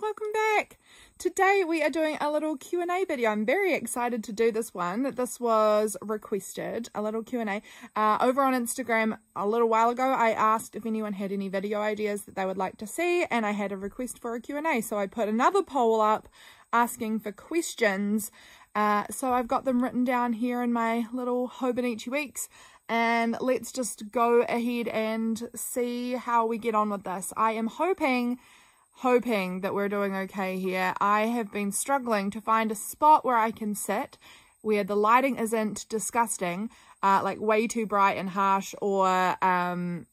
welcome back. Today we are doing a little Q&A video. I'm very excited to do this one. This was requested, a little Q&A. Uh, over on Instagram a little while ago, I asked if anyone had any video ideas that they would like to see, and I had a request for a Q&A. So I put another poll up asking for questions. Uh, so I've got them written down here in my little Hobonichi Weeks and let's just go ahead and see how we get on with this. I am hoping hoping that we're doing okay here. I have been struggling to find a spot where I can sit where the lighting isn't disgusting, uh, like way too bright and harsh or um,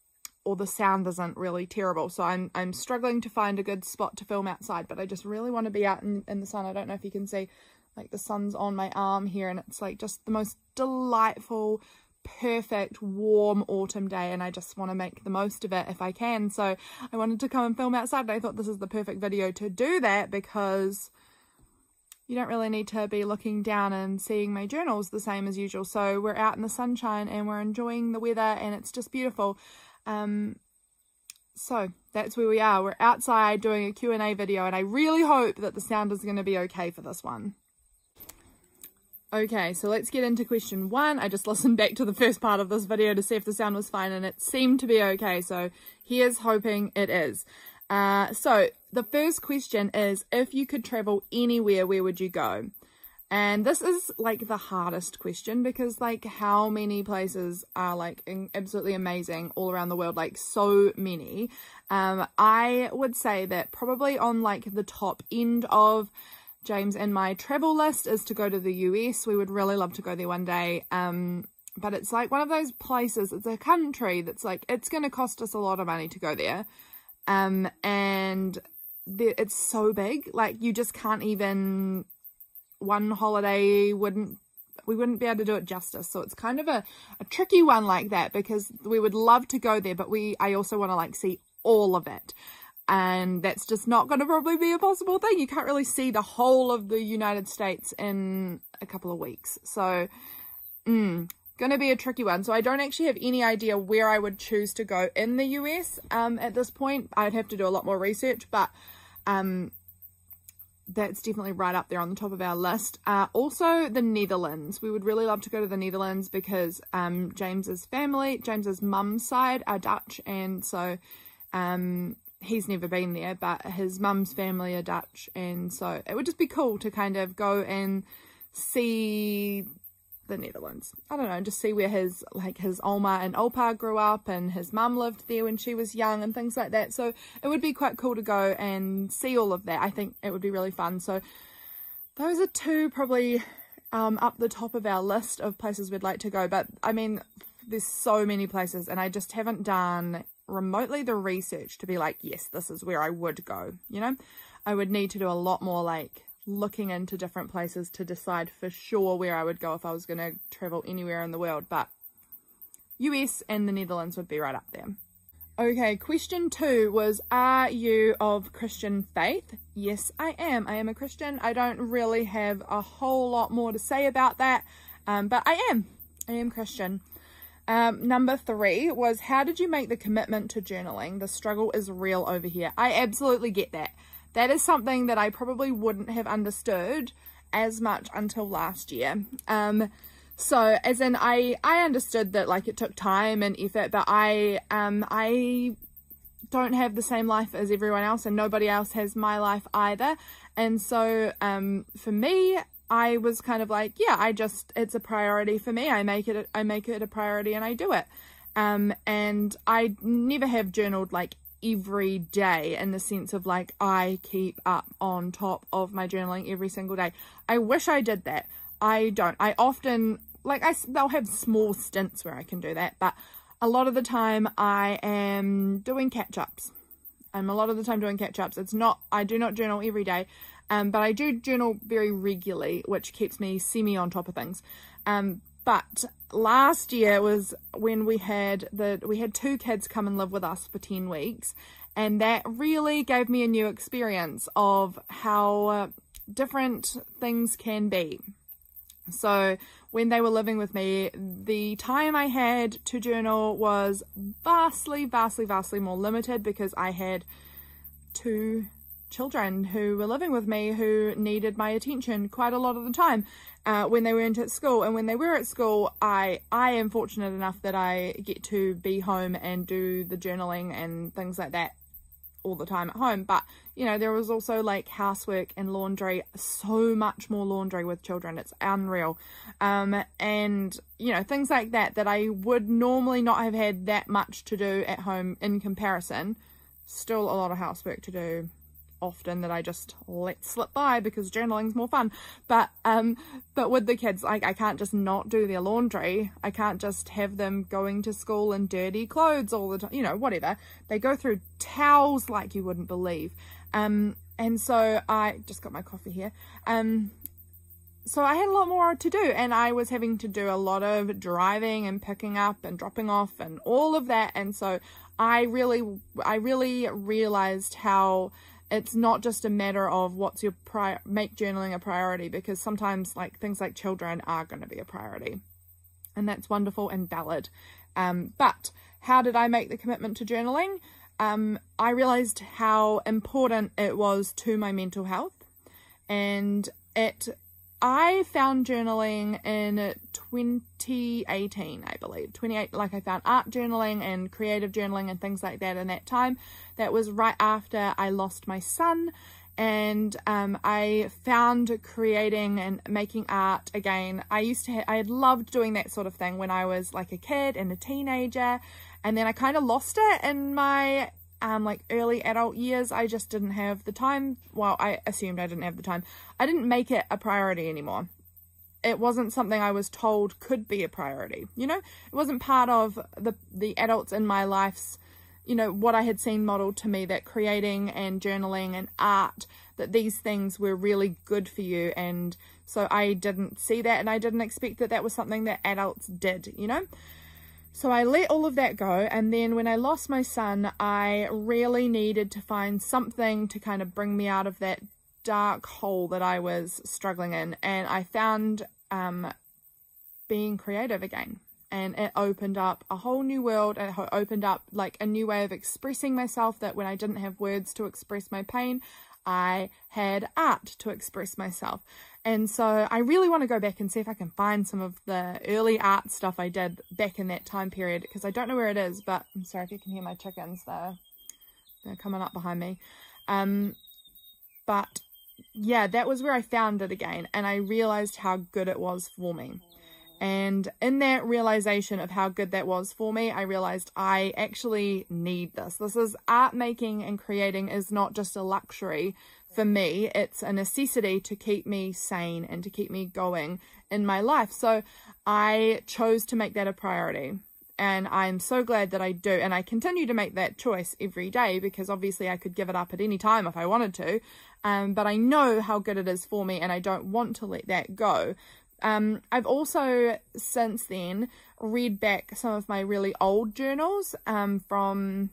or the sound isn't really terrible. So I'm, I'm struggling to find a good spot to film outside, but I just really want to be out in, in the sun. I don't know if you can see like the sun's on my arm here and it's like just the most delightful perfect warm autumn day and I just want to make the most of it if I can. So I wanted to come and film outside and I thought this is the perfect video to do that because you don't really need to be looking down and seeing my journals the same as usual. So we're out in the sunshine and we're enjoying the weather and it's just beautiful. Um so that's where we are. We're outside doing a Q&A video and I really hope that the sound is going to be okay for this one Okay, so let's get into question one. I just listened back to the first part of this video to see if the sound was fine and it seemed to be okay. So here's hoping it is. Uh, so the first question is, if you could travel anywhere, where would you go? And this is like the hardest question because like how many places are like absolutely amazing all around the world, like so many. Um, I would say that probably on like the top end of James and my travel list is to go to the US. We would really love to go there one day. Um, but it's like one of those places, it's a country that's like, it's going to cost us a lot of money to go there. Um, and it's so big, like you just can't even, one holiday wouldn't, we wouldn't be able to do it justice. So it's kind of a, a tricky one like that because we would love to go there, but we, I also want to like see all of it and that's just not going to probably be a possible thing. You can't really see the whole of the United States in a couple of weeks. So, mm, going to be a tricky one. So I don't actually have any idea where I would choose to go in the US um, at this point. I'd have to do a lot more research, but um, that's definitely right up there on the top of our list. Uh, also, the Netherlands. We would really love to go to the Netherlands because um, James's family, James's mum's side are Dutch, and so um, he's never been there, but his mum's family are Dutch, and so it would just be cool to kind of go and see the Netherlands. I don't know, just see where his like his Oma and Opa grew up, and his mum lived there when she was young, and things like that. So it would be quite cool to go and see all of that. I think it would be really fun. So those are two probably um, up the top of our list of places we'd like to go. But I mean, there's so many places, and I just haven't done remotely the research to be like, yes, this is where I would go, you know? I would need to do a lot more like looking into different places to decide for sure where I would go if I was going to travel anywhere in the world, but US and the Netherlands would be right up there. Okay, question two was, are you of Christian faith? Yes, I am. I am a Christian. I don't really have a whole lot more to say about that, um, but I am. I am Christian. Um, number three was how did you make the commitment to journaling? The struggle is real over here. I absolutely get that. That is something that I probably wouldn't have understood as much until last year. Um, so as in I, I understood that like it took time and effort, but I, um, I don't have the same life as everyone else and nobody else has my life either. And so, um, for me, I was kind of like, yeah, I just, it's a priority for me. I make it, I make it a priority and I do it. Um, and I never have journaled like every day in the sense of like, I keep up on top of my journaling every single day. I wish I did that. I don't. I often, like I, they'll have small stints where I can do that, but a lot of the time I am doing catch-ups. I'm a lot of the time doing catch-ups. It's not, I do not journal every day. Um, but I do journal very regularly, which keeps me semi on top of things. Um, but last year was when we had the we had two kids come and live with us for 10 weeks and that really gave me a new experience of how uh, different things can be so when they were living with me the time i had to journal was vastly vastly vastly more limited because i had two children who were living with me who needed my attention quite a lot of the time uh, when they weren't at school. And when they were at school, I I am fortunate enough that I get to be home and do the journaling and things like that all the time at home. But you know, there was also like housework and laundry, so much more laundry with children. It's unreal. Um, and you know, things like that that I would normally not have had that much to do at home in comparison. Still a lot of housework to do often that I just let slip by because journaling's more fun. But um, but with the kids, like I can't just not do their laundry. I can't just have them going to school in dirty clothes all the time. You know, whatever. They go through towels like you wouldn't believe. Um, and so I just got my coffee here. Um, so I had a lot more to do and I was having to do a lot of driving and picking up and dropping off and all of that and so I really I really realized how it's not just a matter of what's your pri make journaling a priority because sometimes like things like children are going to be a priority. And that's wonderful and valid. Um, but how did i make the commitment to journaling? Um, i realized how important it was to my mental health and it I found journaling in 2018, I believe. 28, like I found art journaling and creative journaling and things like that in that time. That was right after I lost my son. And um, I found creating and making art again. I used to, I had loved doing that sort of thing when I was like a kid and a teenager. And then I kind of lost it in my um, like early adult years, I just didn't have the time. Well, I assumed I didn't have the time. I didn't make it a priority anymore. It wasn't something I was told could be a priority. You know, it wasn't part of the the adults in my life's, you know, what I had seen modeled to me that creating and journaling and art that these things were really good for you and so I didn't see that and I didn't expect that that was something that adults did, you know. So I let all of that go and then when I lost my son I really needed to find something to kind of bring me out of that dark hole that I was struggling in and I found um, being creative again. And it opened up a whole new world it opened up like a new way of expressing myself that when I didn't have words to express my pain I had art to express myself and so I really want to go back and see if I can find some of the early art stuff I did back in that time period because I don't know where it is, but I'm sorry if you can hear my chickens. They're, they're coming up behind me. Um, but yeah, that was where I found it again and I realized how good it was for me. And in that realization of how good that was for me, I realized I actually need this. This is art making and creating is not just a luxury for me, it's a necessity to keep me sane and to keep me going in my life. So I chose to make that a priority. And I'm so glad that I do. And I continue to make that choice every day because obviously I could give it up at any time if I wanted to. Um, but I know how good it is for me and I don't want to let that go. Um, I've also since then read back some of my really old journals um, from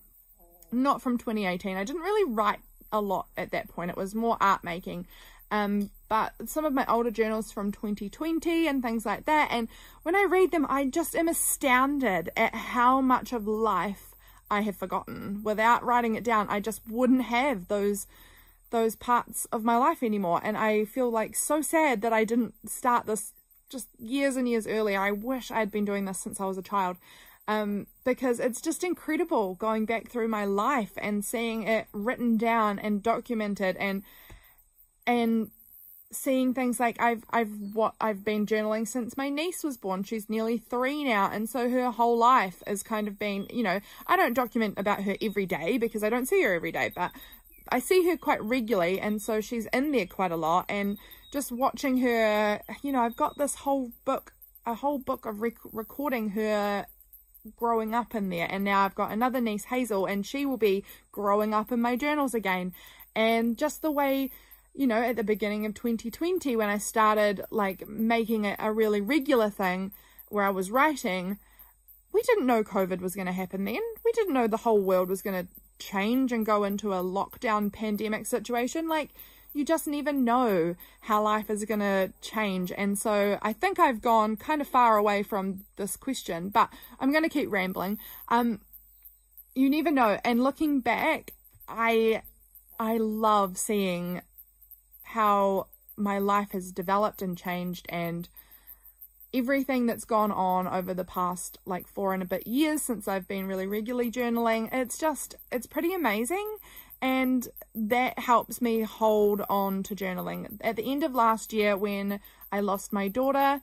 not from 2018. I didn't really write a lot at that point. It was more art making. Um, but some of my older journals from 2020 and things like that. And when I read them, I just am astounded at how much of life I have forgotten. Without writing it down, I just wouldn't have those those parts of my life anymore. And I feel like so sad that I didn't start this just years and years earlier. I wish I had been doing this since I was a child um, because it's just incredible going back through my life and seeing it written down and documented and and seeing things like I've I've what I've been journaling since my niece was born. She's nearly three now, and so her whole life has kind of been, you know, I don't document about her every day because I don't see her every day, but I see her quite regularly, and so she's in there quite a lot. And just watching her, you know, I've got this whole book, a whole book of rec recording her growing up in there and now I've got another niece Hazel and she will be growing up in my journals again. And just the way you know at the beginning of 2020 when I started like making it a really regular thing where I was writing we didn't know COVID was going to happen then. We didn't know the whole world was going to change and go into a lockdown pandemic situation. Like you just never know how life is going to change. And so I think I've gone kind of far away from this question, but I'm going to keep rambling. Um, you never know. And looking back, I I love seeing how my life has developed and changed and everything that's gone on over the past like four and a bit years since I've been really regularly journaling. It's just, it's pretty amazing. And that helps me hold on to journaling. At the end of last year, when I lost my daughter,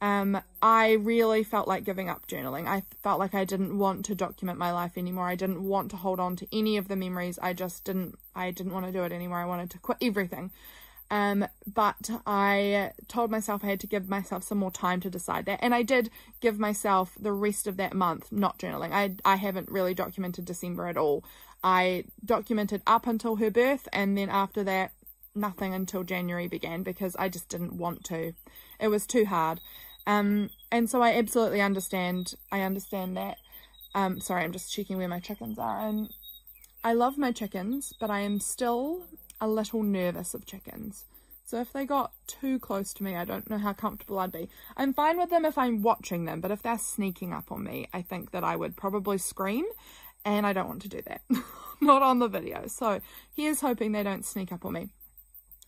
um, I really felt like giving up journaling. I felt like I didn't want to document my life anymore. I didn't want to hold on to any of the memories. I just didn't, I didn't want to do it anymore. I wanted to quit everything. Um, but I told myself I had to give myself some more time to decide that. And I did give myself the rest of that month not journaling. I, I haven't really documented December at all. I documented up until her birth and then after that, nothing until January began because I just didn't want to. It was too hard. Um, and so I absolutely understand, I understand that. Um, sorry, I'm just checking where my chickens are. And I love my chickens, but I am still a little nervous of chickens. So if they got too close to me, I don't know how comfortable I'd be. I'm fine with them if I'm watching them, but if they're sneaking up on me, I think that I would probably scream, and I don't want to do that. Not on the video. So here's hoping they don't sneak up on me.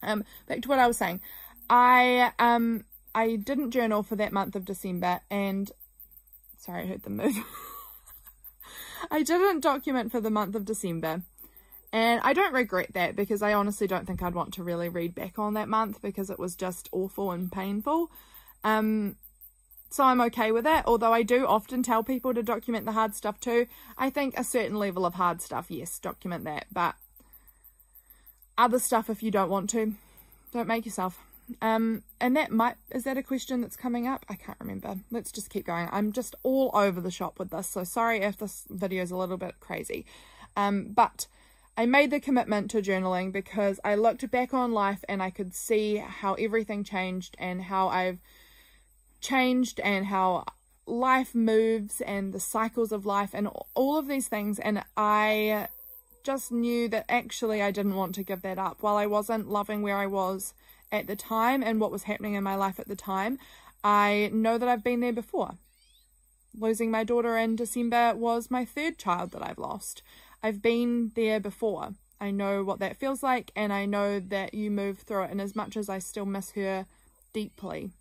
Um, back to what I was saying. I um I didn't journal for that month of December, and sorry, I heard the move. I didn't document for the month of December and I don't regret that because I honestly don't think I'd want to really read back on that month because it was just awful and painful. Um, so I'm okay with that. Although I do often tell people to document the hard stuff too. I think a certain level of hard stuff, yes, document that. But other stuff, if you don't want to, don't make yourself. Um, and that might, is that a question that's coming up? I can't remember. Let's just keep going. I'm just all over the shop with this. So sorry if this video is a little bit crazy. Um, but I made the commitment to journaling because I looked back on life and I could see how everything changed and how I've changed and how life moves and the cycles of life and all of these things. And I just knew that actually I didn't want to give that up. While I wasn't loving where I was at the time and what was happening in my life at the time I know that I've been there before. Losing my daughter in December was my third child that I've lost. I've been there before. I know what that feels like and I know that you move through it and as much as I still miss her deeply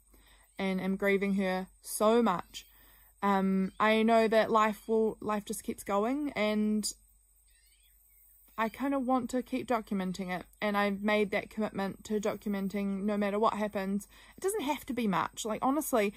and am grieving her so much um, I know that life will life just keeps going and I kind of want to keep documenting it and I've made that commitment to documenting no matter what happens. It doesn't have to be much. Like honestly,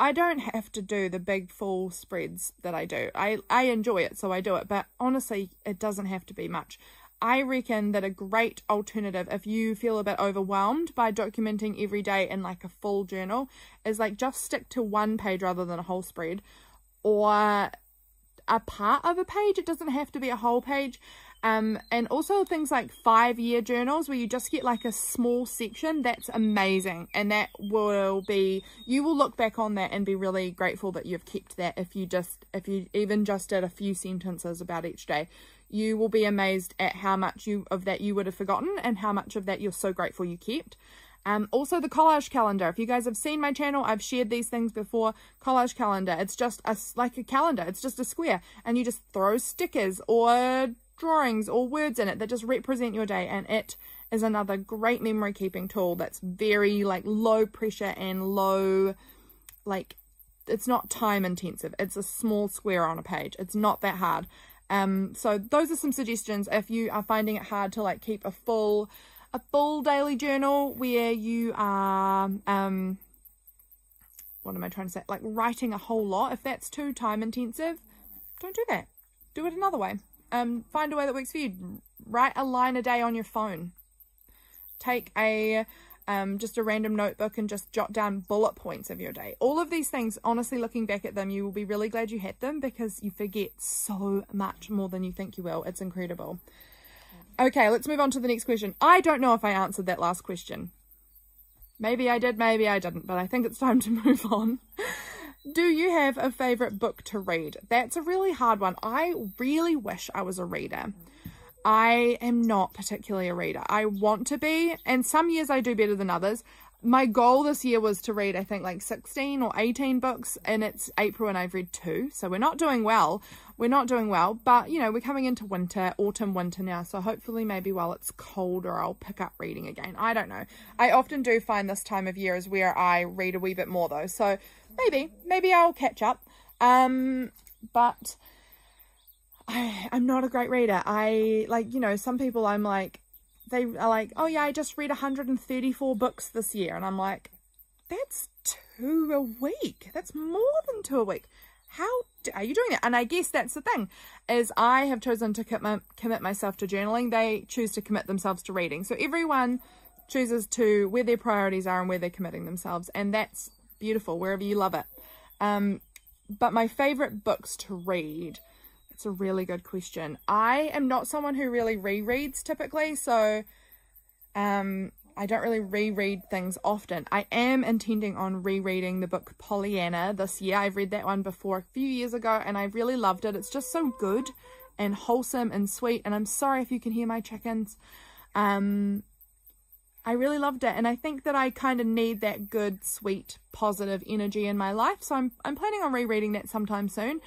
I don't have to do the big full spreads that I do. I, I enjoy it, so I do it. But honestly, it doesn't have to be much. I reckon that a great alternative, if you feel a bit overwhelmed by documenting every day in like a full journal, is like just stick to one page rather than a whole spread or a part of a page. It doesn't have to be a whole page. Um, and also things like five year journals where you just get like a small section, that's amazing. And that will be, you will look back on that and be really grateful that you've kept that if you just, if you even just did a few sentences about each day. You will be amazed at how much you of that you would have forgotten and how much of that you're so grateful you kept. Um, also the collage calendar. If you guys have seen my channel, I've shared these things before. Collage calendar. It's just a, like a calendar. It's just a square and you just throw stickers or drawings or words in it that just represent your day and it is another great memory keeping tool that's very like low pressure and low like it's not time intensive it's a small square on a page it's not that hard um so those are some suggestions if you are finding it hard to like keep a full a full daily journal where you are um what am i trying to say like writing a whole lot if that's too time intensive don't do that do it another way um, find a way that works for you. Write a line a day on your phone. Take a um, just a random notebook and just jot down bullet points of your day. All of these things, honestly, looking back at them, you will be really glad you had them because you forget so much more than you think you will. It's incredible. Okay, let's move on to the next question. I don't know if I answered that last question. Maybe I did, maybe I didn't, but I think it's time to move on. Do you have a favourite book to read? That's a really hard one. I really wish I was a reader. I am not particularly a reader. I want to be, and some years I do better than others. my goal this year was to read, I think, like 16 or 18 books, and it's April and I've read two. So we're not doing well. We're not doing well, but you know, we're coming into winter, autumn, winter now. So hopefully, maybe while it's colder, I'll pick up reading again. I don't know. I often do find this time of year is where I read a wee bit more though. So maybe, maybe I'll catch up. Um, but I, I'm not a great reader. I like, you know, some people I'm like, they are like, oh yeah, I just read 134 books this year. And I'm like, that's two a week. That's more than two a week. How are you doing that? And I guess that's the thing, is I have chosen to commit, commit myself to journaling. They choose to commit themselves to reading. So everyone chooses to where their priorities are and where they're committing themselves. And that's beautiful, wherever you love it. Um, but my favorite books to read it's a really good question. I am not someone who really rereads typically, so um, I don't really reread things often. I am intending on rereading the book Pollyanna this year. I've read that one before a few years ago and I really loved it. It's just so good and wholesome and sweet. And I'm sorry if you can hear my chickens. Um, I really loved it and I think that I kind of need that good, sweet, positive energy in my life. So I'm, I'm planning on rereading that sometime soon.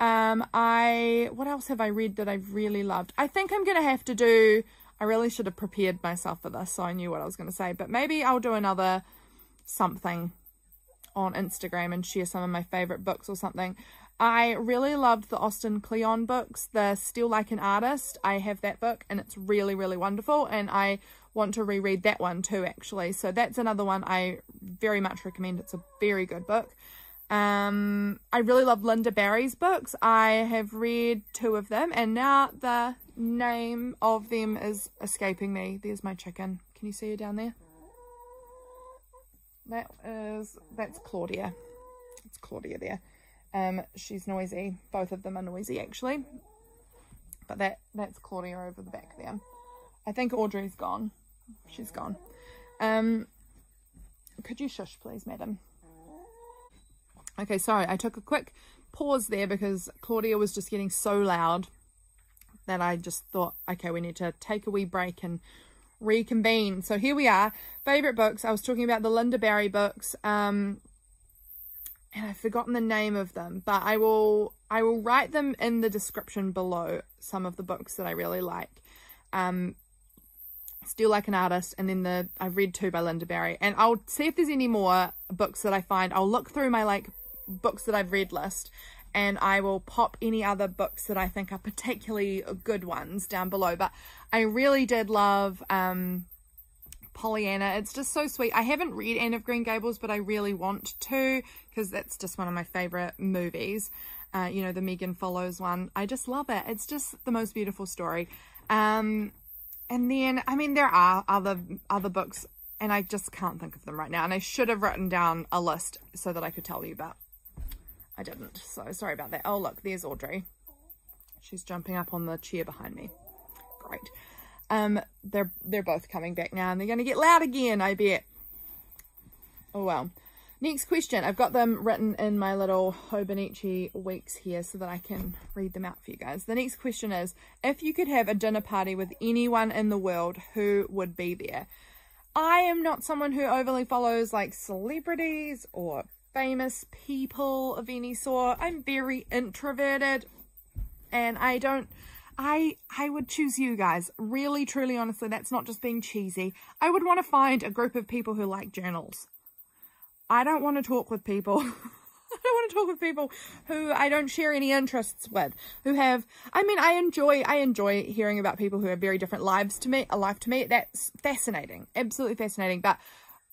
Um, I, what else have I read that I've really loved? I think I'm going to have to do, I really should have prepared myself for this so I knew what I was going to say, but maybe I'll do another something on Instagram and share some of my favorite books or something. I really loved the Austin Kleon books, the Steal Like an Artist. I have that book and it's really, really wonderful. And I want to reread that one too, actually. So that's another one I very much recommend. It's a very good book. Um, I really love Lynda Barry's books. I have read two of them and now the name of them is escaping me. There's my chicken. Can you see her down there? That is, that's Claudia. It's Claudia there. Um, she's noisy. Both of them are noisy actually. But that, that's Claudia over the back there. I think Audrey's gone. She's gone. Um, could you shush please, madam? Okay, sorry, I took a quick pause there because Claudia was just getting so loud that I just thought, okay, we need to take a wee break and reconvene. So here we are. Favorite books. I was talking about the Lynda Barry books. Um, and I've forgotten the name of them, but I will I will write them in the description below some of the books that I really like. Um, Steal Like an Artist, and then the I've read two by Lynda Barry, and I'll see if there's any more books that I find. I'll look through my like books that I've read list and I will pop any other books that I think are particularly good ones down below. But I really did love um, Pollyanna. It's just so sweet. I haven't read Anne of Green Gables, but I really want to because that's just one of my favorite movies. Uh, you know, the Megan Follows one. I just love it. It's just the most beautiful story. Um, and then, I mean, there are other other books and I just can't think of them right now. And I should have written down a list so that I could tell you about I didn't, so sorry about that. Oh, look, there's Audrey. She's jumping up on the chair behind me. Great. Um, they're, they're both coming back now, and they're going to get loud again, I bet. Oh, well. Next question. I've got them written in my little Hobonichi weeks here so that I can read them out for you guys. The next question is, if you could have a dinner party with anyone in the world, who would be there? I am not someone who overly follows like celebrities or famous people of any sort. I'm very introverted and I don't I I would choose you guys. Really, truly, honestly, that's not just being cheesy. I would want to find a group of people who like journals. I don't want to talk with people. I don't want to talk with people who I don't share any interests with, who have, I mean, I enjoy, I enjoy hearing about people who have very different lives to me, a life to me. That's fascinating, absolutely fascinating. But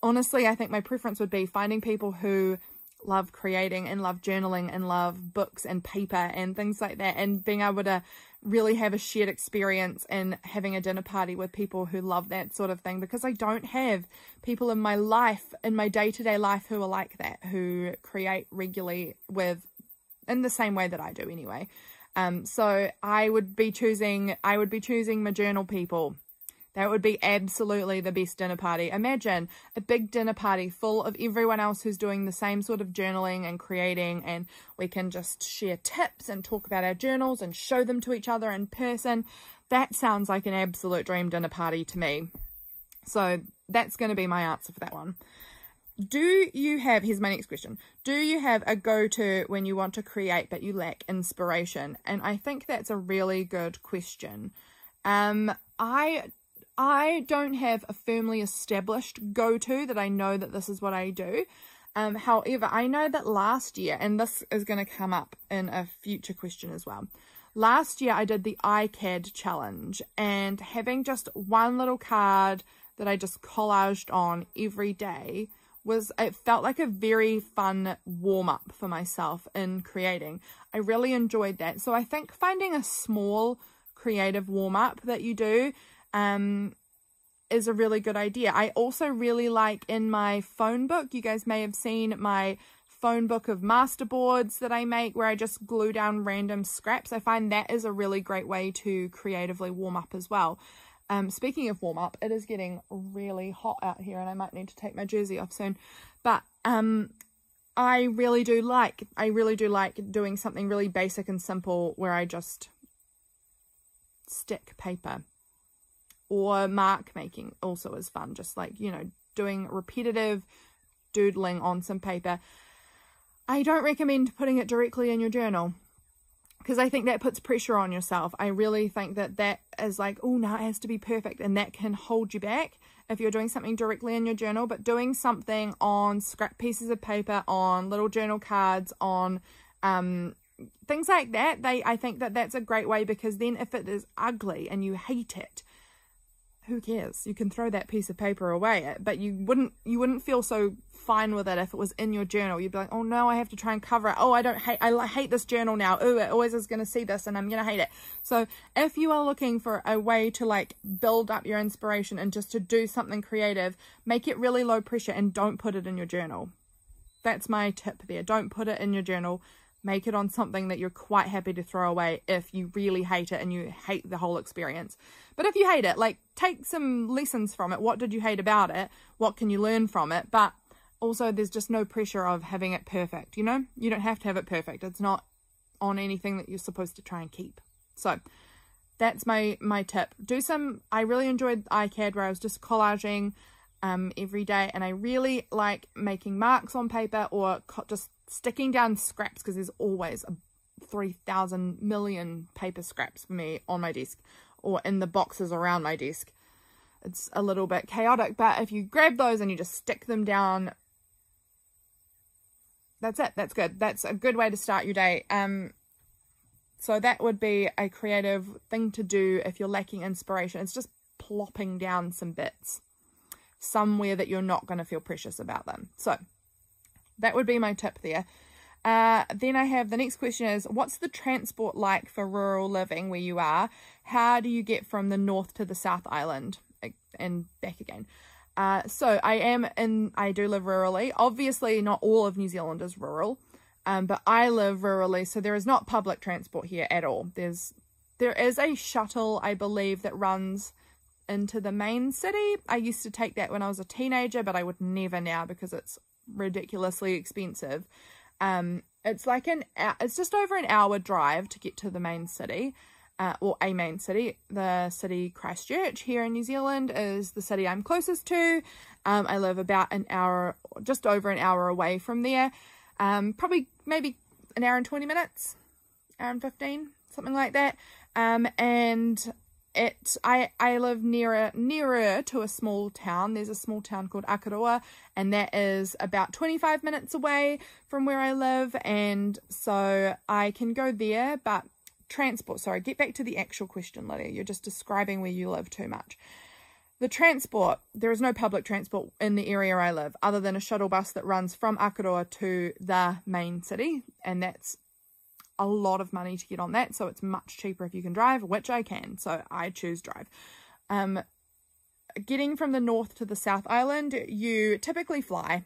honestly, I think my preference would be finding people who love creating and love journaling and love books and paper and things like that and being able to really have a shared experience and having a dinner party with people who love that sort of thing because I don't have people in my life in my day-to-day -day life who are like that who create regularly with in the same way that I do anyway. Um so I would be choosing I would be choosing my journal people that would be absolutely the best dinner party. Imagine a big dinner party full of everyone else who's doing the same sort of journaling and creating and we can just share tips and talk about our journals and show them to each other in person. That sounds like an absolute dream dinner party to me. So that's going to be my answer for that one. Do you have, here's my next question. Do you have a go-to when you want to create but you lack inspiration? And I think that's a really good question. Um, I I don't have a firmly established go-to that I know that this is what I do. Um, however, I know that last year, and this is going to come up in a future question as well. Last year I did the iCAD challenge and having just one little card that I just collaged on every day was it felt like a very fun warm up for myself in creating. I really enjoyed that. So I think finding a small creative warm up that you do um, is a really good idea. I also really like in my phone book, you guys may have seen my phone book of masterboards that I make where I just glue down random scraps. I find that is a really great way to creatively warm up as well. Um, speaking of warm up, it is getting really hot out here and I might need to take my jersey off soon. But um, I really do like, I really do like doing something really basic and simple where I just stick paper or mark making also is fun. Just like, you know, doing repetitive doodling on some paper. I don't recommend putting it directly in your journal because I think that puts pressure on yourself. I really think that that is like, oh, now it has to be perfect, and that can hold you back if you're doing something directly in your journal. But doing something on scrap pieces of paper, on little journal cards, on um, things like that, they I think that that's a great way because then if it is ugly and you hate it, who cares? You can throw that piece of paper away, eh, but you wouldn't you wouldn't feel so fine with it if it was in your journal. You'd be like, oh no, I have to try and cover it. Oh, I don't hate, I hate this journal now. Oh, it always is going to see this and I'm going to hate it. So if you are looking for a way to like build up your inspiration and just to do something creative, make it really low pressure and don't put it in your journal. That's my tip there. Don't put it in your journal. Make it on something that you're quite happy to throw away if you really hate it and you hate the whole experience. But if you hate it, like take some lessons from it. What did you hate about it? What can you learn from it? But also there's just no pressure of having it perfect, you know? You don't have to have it perfect. It's not on anything that you're supposed to try and keep. So that's my my tip. Do some I really enjoyed iCAD where I was just collaging um every day and I really like making marks on paper or just sticking down scraps because there's always a 3,000 million paper scraps for me on my desk or in the boxes around my desk. It's a little bit chaotic, but if you grab those and you just stick them down, that's it. That's good. That's a good way to start your day. Um, so that would be a creative thing to do if you're lacking inspiration. It's just plopping down some bits somewhere that you're not going to feel precious about them. So that would be my tip there. Uh, then I have the next question is what's the transport like for rural living where you are? How do you get from the north to the South Island and back again? Uh, so I am in, I do live rurally. Obviously, not all of New Zealand is rural, um, but I live rurally, so there is not public transport here at all. There's, there is a shuttle, I believe, that runs into the main city. I used to take that when I was a teenager, but I would never now because it's ridiculously expensive. Um, it's like an it's just over an hour drive to get to the main city, uh, or a main city. The city Christchurch here in New Zealand is the city I'm closest to. Um, I live about an hour, just over an hour away from there. Um, probably maybe an hour and 20 minutes, hour and 15, something like that. Um, and it I I live nearer nearer to a small town. There's a small town called Akaroa and that is about 25 minutes away from where I live and so I can go there but transport sorry get back to the actual question Lydia you're just describing where you live too much. The transport, there is no public transport in the area I live other than a shuttle bus that runs from Akaroa to the main city and that's a lot of money to get on that. So it's much cheaper if you can drive, which I can. So I choose drive. Um, getting from the north to the South Island, you typically fly.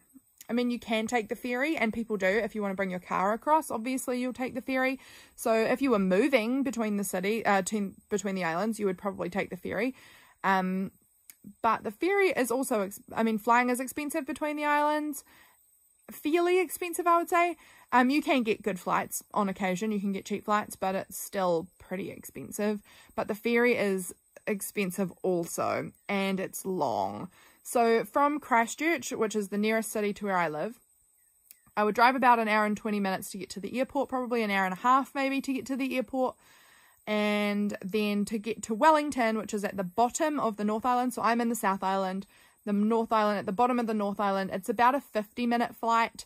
I mean, you can take the ferry, and people do if you want to bring your car across. Obviously, you'll take the ferry. So if you were moving between the city, uh, to, between the islands, you would probably take the ferry. Um, but the ferry is also, I mean, flying is expensive between the islands. Fairly expensive, I would say. Um, you can get good flights on occasion. You can get cheap flights, but it's still pretty expensive. But the ferry is expensive also, and it's long. So from Christchurch, which is the nearest city to where I live, I would drive about an hour and 20 minutes to get to the airport, probably an hour and a half maybe to get to the airport. And then to get to Wellington, which is at the bottom of the North Island. So I'm in the South Island, the North Island, at the bottom of the North Island. It's about a 50 minute flight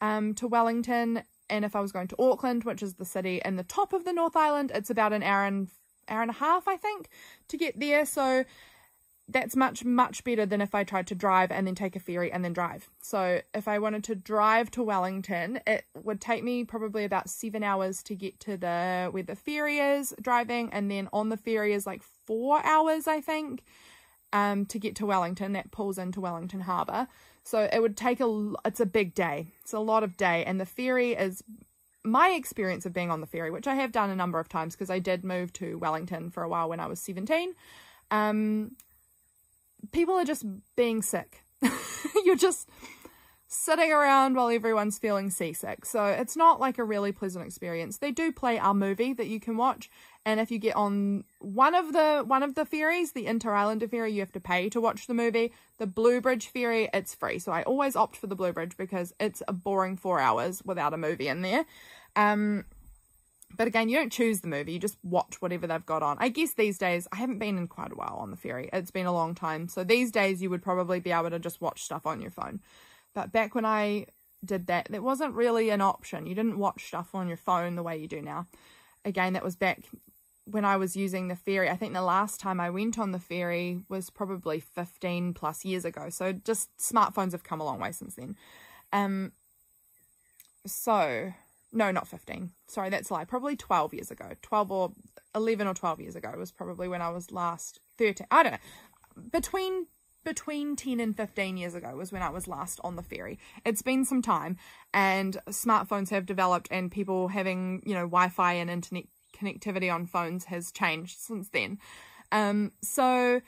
um, to Wellington. And if I was going to Auckland, which is the city in the top of the North Island, it's about an hour and hour and a half, I think, to get there. So that's much, much better than if I tried to drive and then take a ferry and then drive. So if I wanted to drive to Wellington, it would take me probably about seven hours to get to the where the ferry is driving. And then on the ferry is like four hours, I think, um, to get to Wellington. That pulls into Wellington Harbour. So it would take a, it's a big day. It's a lot of day. And the ferry is my experience of being on the ferry, which I have done a number of times because I did move to Wellington for a while when I was 17. Um, people are just being sick. You're just sitting around while everyone's feeling seasick. So it's not like a really pleasant experience. They do play our movie that you can watch. And if you get on one of the one of the ferries, the Interislander ferry, you have to pay to watch the movie. The Bluebridge ferry, it's free. So I always opt for the Bluebridge because it's a boring four hours without a movie in there. Um, but again, you don't choose the movie, you just watch whatever they've got on. I guess these days, I haven't been in quite a while on the ferry. It's been a long time. So these days, you would probably be able to just watch stuff on your phone. But back when I did that, that wasn't really an option. You didn't watch stuff on your phone the way you do now. Again, that was back when I was using the ferry. I think the last time I went on the ferry was probably 15 plus years ago. So just smartphones have come a long way since then. Um, so no, not 15. Sorry, that's a lie. Probably 12 years ago. 12 or 11 or 12 years ago was probably when I was last 13. I don't know. Between between 10 and 15 years ago was when I was last on the ferry. It's been some time and smartphones have developed and people having, you know, Wi-Fi and internet connectivity on phones has changed since then. Um, so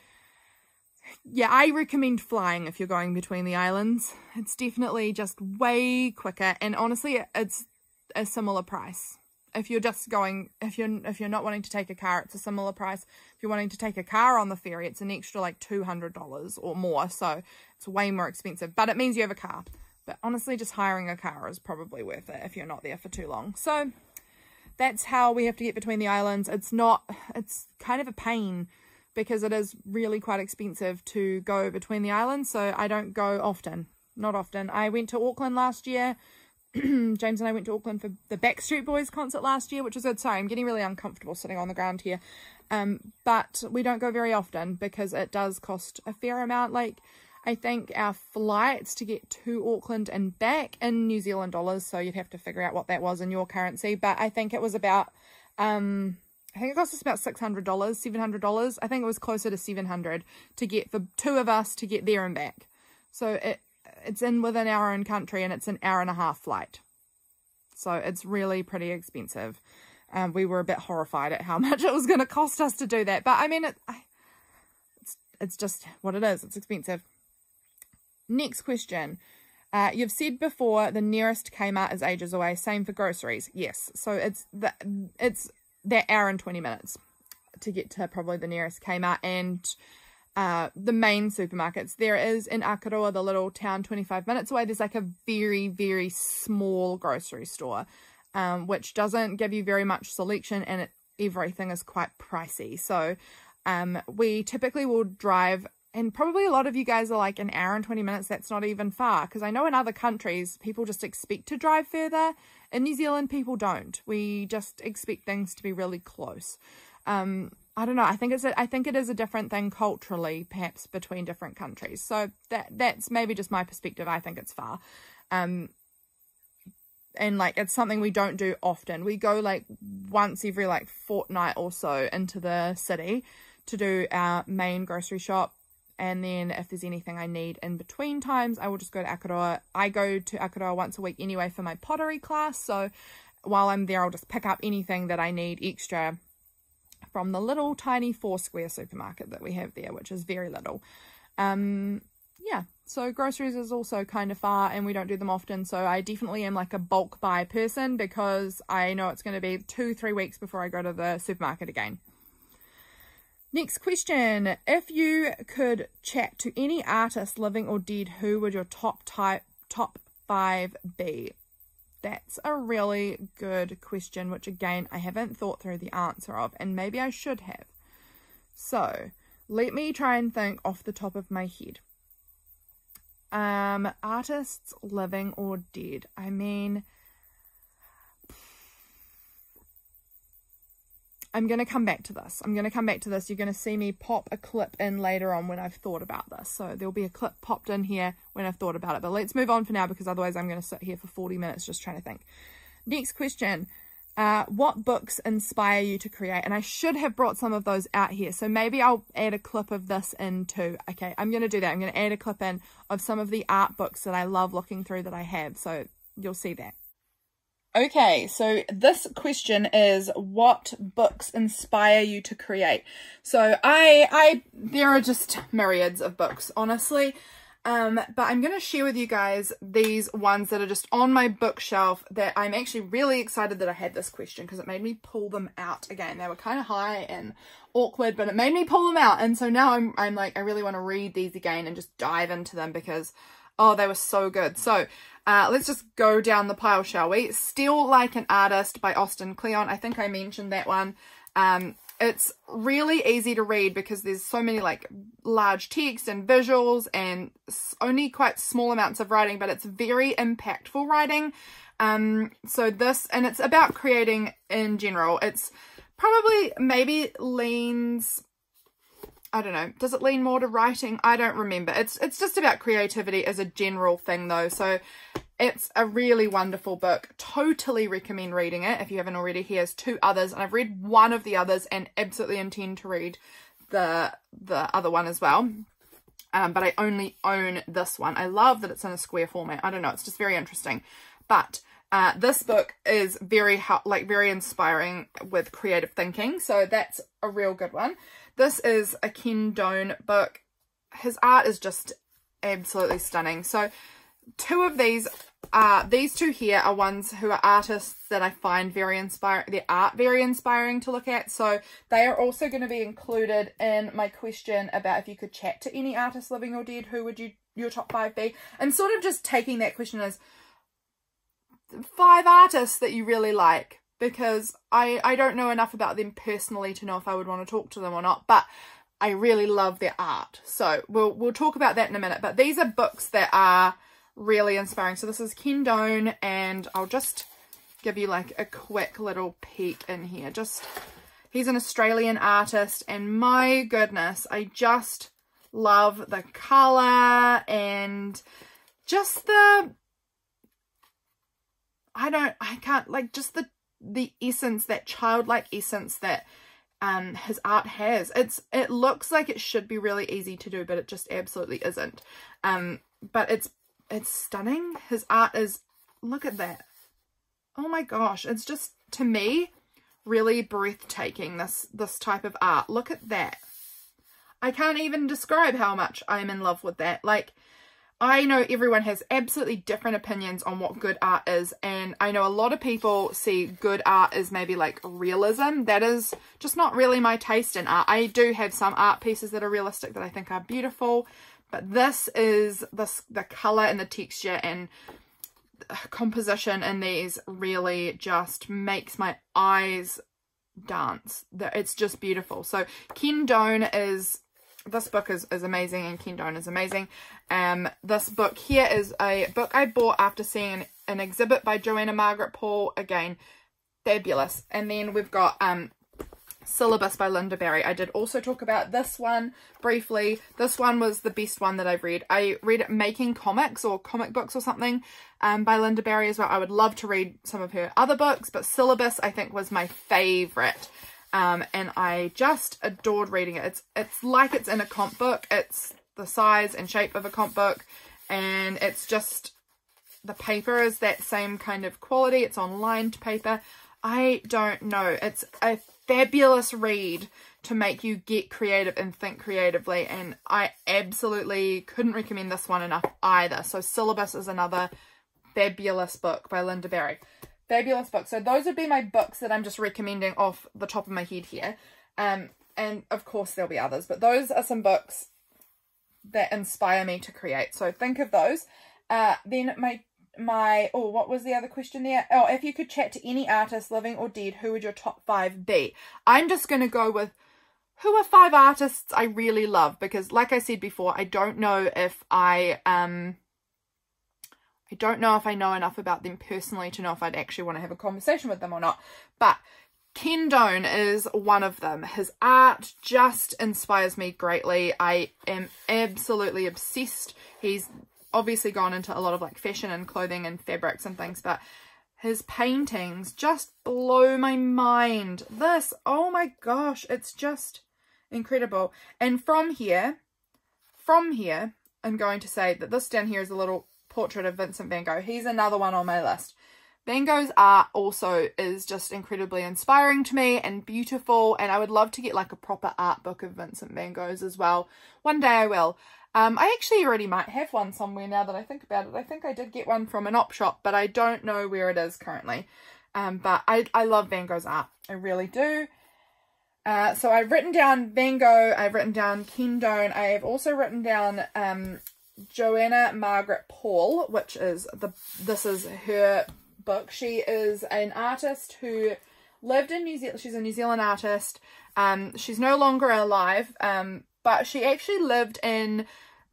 yeah, I recommend flying if you're going between the islands. It's definitely just way quicker and honestly it's a similar price. If you're just going, if you're if you're not wanting to take a car, it's a similar price. If you're wanting to take a car on the ferry, it's an extra like two hundred dollars or more. So it's way more expensive, but it means you have a car. But honestly, just hiring a car is probably worth it if you're not there for too long. So that's how we have to get between the islands. It's not, it's kind of a pain because it is really quite expensive to go between the islands. So I don't go often, not often. I went to Auckland last year James and I went to Auckland for the Backstreet Boys concert last year, which was good. Sorry, I'm getting really uncomfortable sitting on the ground here. Um, but we don't go very often because it does cost a fair amount. Like, I think our flights to get to Auckland and back in New Zealand dollars, so you'd have to figure out what that was in your currency. But I think it was about, um, I think it cost us about $600, $700. I think it was closer to 700 to get for two of us to get there and back. So it it's in within our own country and it's an hour and a half flight. So it's really pretty expensive. Um, we were a bit horrified at how much it was going to cost us to do that. But I mean, it, I, it's, it's just what it is. It's expensive. Next question. Uh, you've said before the nearest Kmart is ages away. Same for groceries. Yes. So it's the, it's that hour and 20 minutes to get to probably the nearest Kmart. And uh, the main supermarkets. There is in Akaroa, the little town 25 minutes away, there's like a very, very small grocery store, um, which doesn't give you very much selection and it, everything is quite pricey. So um, we typically will drive and probably a lot of you guys are like an hour and 20 minutes that's not even far because i know in other countries people just expect to drive further in new zealand people don't we just expect things to be really close um, I don't know. I think it's a, I think it is a different thing culturally, perhaps between different countries. So that that's maybe just my perspective. I think it's far, um, and like it's something we don't do often. We go like once every like fortnight or so into the city to do our main grocery shop. And then if there's anything I need in between times, I will just go to Akaroa. I go to Akaroa once a week anyway for my pottery class. So while I'm there, I'll just pick up anything that I need extra from the little tiny four square supermarket that we have there, which is very little. Um, yeah, so groceries is also kind of far and we don't do them often. So I definitely am like a bulk buy person because I know it's going to be two, three weeks before I go to the supermarket again. Next question. If you could chat to any artist, living or dead, who would your top type top five be? That's a really good question, which again, I haven't thought through the answer of, and maybe I should have. So, let me try and think off the top of my head. Um, artists living or dead. I mean, I'm going to come back to this. I'm going to come back to this. You're going to see me pop a clip in later on when I've thought about this. So there'll be a clip popped in here when I've thought about it. But let's move on for now because otherwise I'm going to sit here for 40 minutes just trying to think. Next question. Uh, what books inspire you to create? And I should have brought some of those out here. So maybe I'll add a clip of this in too. Okay, I'm going to do that. I'm going to add a clip in of some of the art books that I love looking through that I have. So you'll see that. Okay, so this question is what books inspire you to create? So I I there are just myriads of books, honestly. Um, but I'm going to share with you guys these ones that are just on my bookshelf that I'm actually really excited that I had this question because it made me pull them out again. They were kind of high and awkward, but it made me pull them out. And so now I'm, I'm like, I really want to read these again and just dive into them because, oh, they were so good. So uh, let's just go down the pile, shall we? Steal Like an Artist by Austin Kleon. I think I mentioned that one. Um, it's really easy to read because there's so many like large text and visuals and only quite small amounts of writing, but it's very impactful writing. Um, so this, and it's about creating in general. It's probably maybe leans I don't know. Does it lean more to writing? I don't remember. It's it's just about creativity as a general thing though. So it's a really wonderful book. Totally recommend reading it if you haven't already. Here's two others and I've read one of the others and absolutely intend to read the the other one as well. Um, but I only own this one. I love that it's in a square format. I don't know. It's just very interesting. But uh, this book is very like very inspiring with creative thinking. So that's a real good one. This is a Ken Done book. His art is just absolutely stunning. So two of these are, these two here are ones who are artists that I find very inspiring, their art very inspiring to look at. So they are also going to be included in my question about if you could chat to any artist living or dead, who would you your top five be? And sort of just taking that question as five artists that you really like because I, I don't know enough about them personally to know if I would want to talk to them or not, but I really love their art. So we'll, we'll talk about that in a minute, but these are books that are really inspiring. So this is Ken Done and I'll just give you like a quick little peek in here. Just, he's an Australian artist and my goodness, I just love the color and just the, I don't, I can't, like just the the essence, that childlike essence that um, his art has. It's It looks like it should be really easy to do, but it just absolutely isn't. Um, but it's it's stunning. His art is, look at that. Oh my gosh, it's just, to me, really breathtaking, this, this type of art. Look at that. I can't even describe how much I'm in love with that. Like, I know everyone has absolutely different opinions on what good art is and I know a lot of people see good art as maybe like realism. That is just not really my taste in art. I do have some art pieces that are realistic that I think are beautiful but this is this the colour and the texture and uh, composition in these really just makes my eyes dance. It's just beautiful. So Ken Done is this book is, is amazing and Ken Done is amazing. Um, this book here is a book I bought after seeing an exhibit by Joanna Margaret Paul. Again, fabulous. And then we've got um, Syllabus by Lynda Barry. I did also talk about this one briefly. This one was the best one that I've read. I read Making Comics or Comic Books or something um, by Lynda Barry as well. I would love to read some of her other books, but Syllabus I think was my favourite. Um, and I just adored reading it. It's it's like it's in a comp book. It's the size and shape of a comp book, and it's just the paper is that same kind of quality. It's on lined paper. I don't know. It's a fabulous read to make you get creative and think creatively, and I absolutely couldn't recommend this one enough either. So Syllabus is another fabulous book by Lynda Barry fabulous book. So those would be my books that I'm just recommending off the top of my head here. Um, and of course there'll be others, but those are some books that inspire me to create. So think of those. Uh, then my my oh what was the other question there oh if you could chat to any artist living or dead who would your top five be i'm just going to go with who are five artists i really love because like i said before i don't know if i um i don't know if i know enough about them personally to know if i'd actually want to have a conversation with them or not but Ken Done is one of them. His art just inspires me greatly. I am absolutely obsessed. He's obviously gone into a lot of like fashion and clothing and fabrics and things, but his paintings just blow my mind. This, oh my gosh, it's just incredible. And from here, from here, I'm going to say that this down here is a little portrait of Vincent van Gogh. He's another one on my list. Van Gogh's art also is just incredibly inspiring to me and beautiful and I would love to get like a proper art book of Vincent van Gogh's as well. One day I will. Um, I actually already might have one somewhere now that I think about it. I think I did get one from an op shop, but I don't know where it is currently. Um, but I, I love Van Gogh's art. I really do. Uh, so I've written down Van Gogh, I've written down Ken Done, I have also written down um, Joanna Margaret Paul, which is the this is her book. She is an artist who lived in New Zealand. She's a New Zealand artist. Um, she's no longer alive, um, but she actually lived in,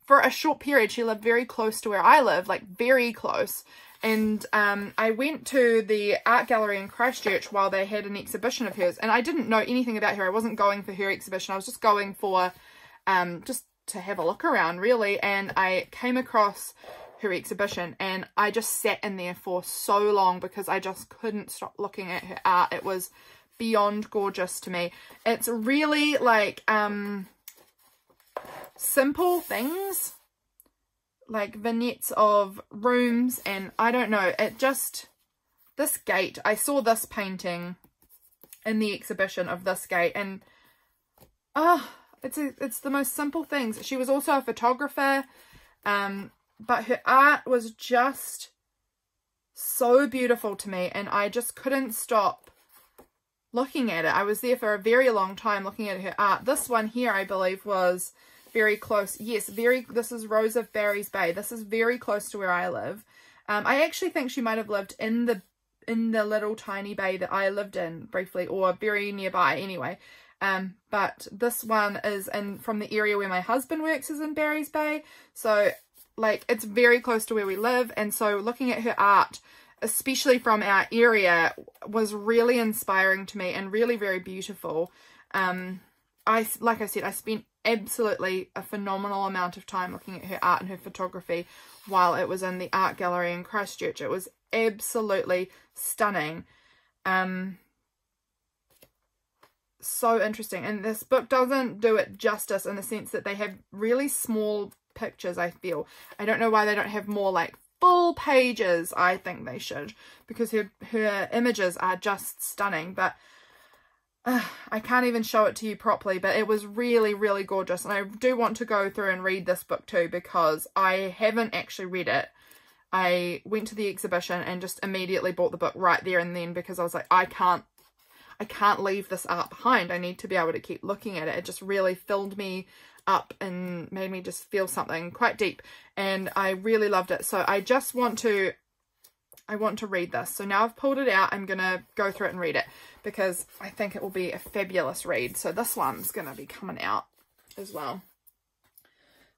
for a short period, she lived very close to where I live, like very close. And um, I went to the art gallery in Christchurch while they had an exhibition of hers. And I didn't know anything about her. I wasn't going for her exhibition. I was just going for um, just to have a look around, really. And I came across her exhibition and I just sat in there for so long because I just couldn't stop looking at her art. It was beyond gorgeous to me. It's really like um simple things like vignettes of rooms and I don't know, it just this gate, I saw this painting in the exhibition of this gate and oh it's a, it's the most simple things. She was also a photographer. Um, but her art was just so beautiful to me and I just couldn't stop looking at it. I was there for a very long time looking at her art. This one here, I believe, was very close. Yes, very. This is Rose of Barry's Bay. This is very close to where I live. Um, I actually think she might have lived in the in the little tiny bay that I lived in briefly or very nearby anyway. Um, but this one is in from the area where my husband works is in Barry's Bay. So like it's very close to where we live. And so looking at her art especially from our area was really inspiring to me and really very beautiful. Um i like i said i spent absolutely a phenomenal amount of time looking at her art and her photography while it was in the art gallery in christchurch. It was absolutely stunning. Um so interesting and this book doesn't do it justice in the sense that they have really small pictures, I feel. I don't know why they don't have more like full pages. I think they should because her, her images are just stunning. But uh, I can't even show it to you properly, but it was really, really gorgeous. And I do want to go through and read this book too because I haven't actually read it. I went to the exhibition and just immediately bought the book right there and then because I was like, I can't I can't leave this art behind. I need to be able to keep looking at it. It just really filled me up and made me just feel something quite deep and I really loved it. So I just want to I want to read this. So now I've pulled it out, I'm going to go through it and read it because I think it will be a fabulous read. So this one's going to be coming out as well.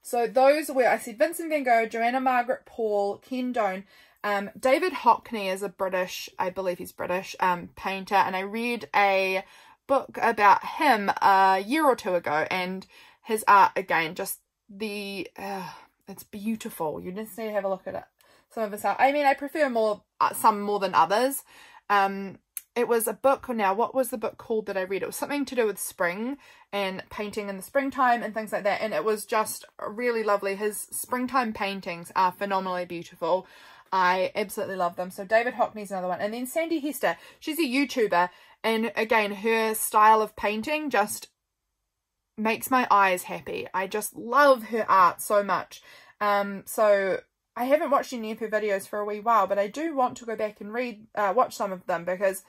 So those were, I said Vincent van Gogh, Joanna Margaret Paul, Ken Done. Um, David Hockney is a British, I believe he's British, um, painter. And I read a book about him a year or two ago. And his art again, just the, uh, it's beautiful. You just need to have a look at it. Some of his art. I mean, I prefer more, uh, some more than others. Um, it was a book now what was the book called that i read it was something to do with spring and painting in the springtime and things like that and it was just really lovely his springtime paintings are phenomenally beautiful i absolutely love them. So david hockney's another one. And then Sandi Hester. She's a youtuber. And again her style of painting just makes my eyes happy. I just love her art so much. Um, so I haven't watched any of her videos for a wee while, but I do want to go back and read, uh, watch some of them because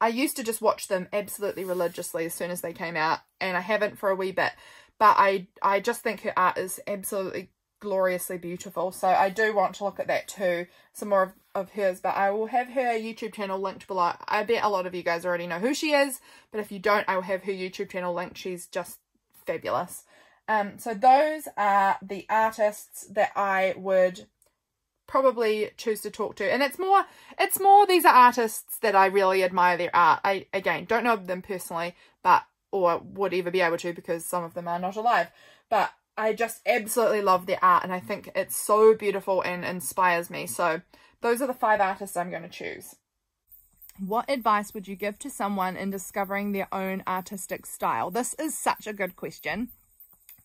I used to just watch them absolutely religiously as soon as they came out and I haven't for a wee bit. But I I just think her art is absolutely gloriously beautiful. So I do want to look at that too some more of, of hers but I will have her YouTube channel linked below. I bet a lot of you guys already know who she is but if you don't I will have her YouTube channel linked. She's just fabulous. Um so those are the artists that I would probably choose to talk to. And it's more it's more these are artists that I really admire their art. I again don't know them personally but or would ever be able to because some of them are not alive. But I just absolutely love their art and I think it's so beautiful and inspires me. So those are the five artists I'm going to choose. What advice would you give to someone in discovering their own artistic style? This is such a good question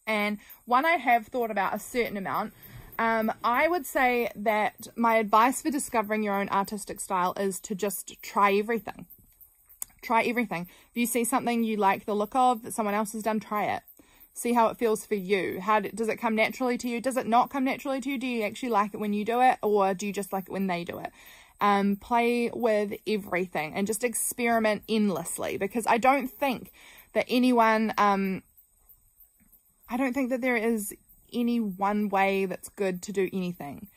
and one I have thought about a certain amount. Um, I would say that my advice for discovering your own artistic style is to just try everything. Try everything. If you see something you like the look of that someone else has done, try it see how it feels for you. How does it come naturally to you? Does it not come naturally to you? Do you actually like it when you do it or do you just like it when they do it? Um, play with everything and just experiment endlessly because I don't think that anyone, um, I don't think that there is any one way that's good to do anything,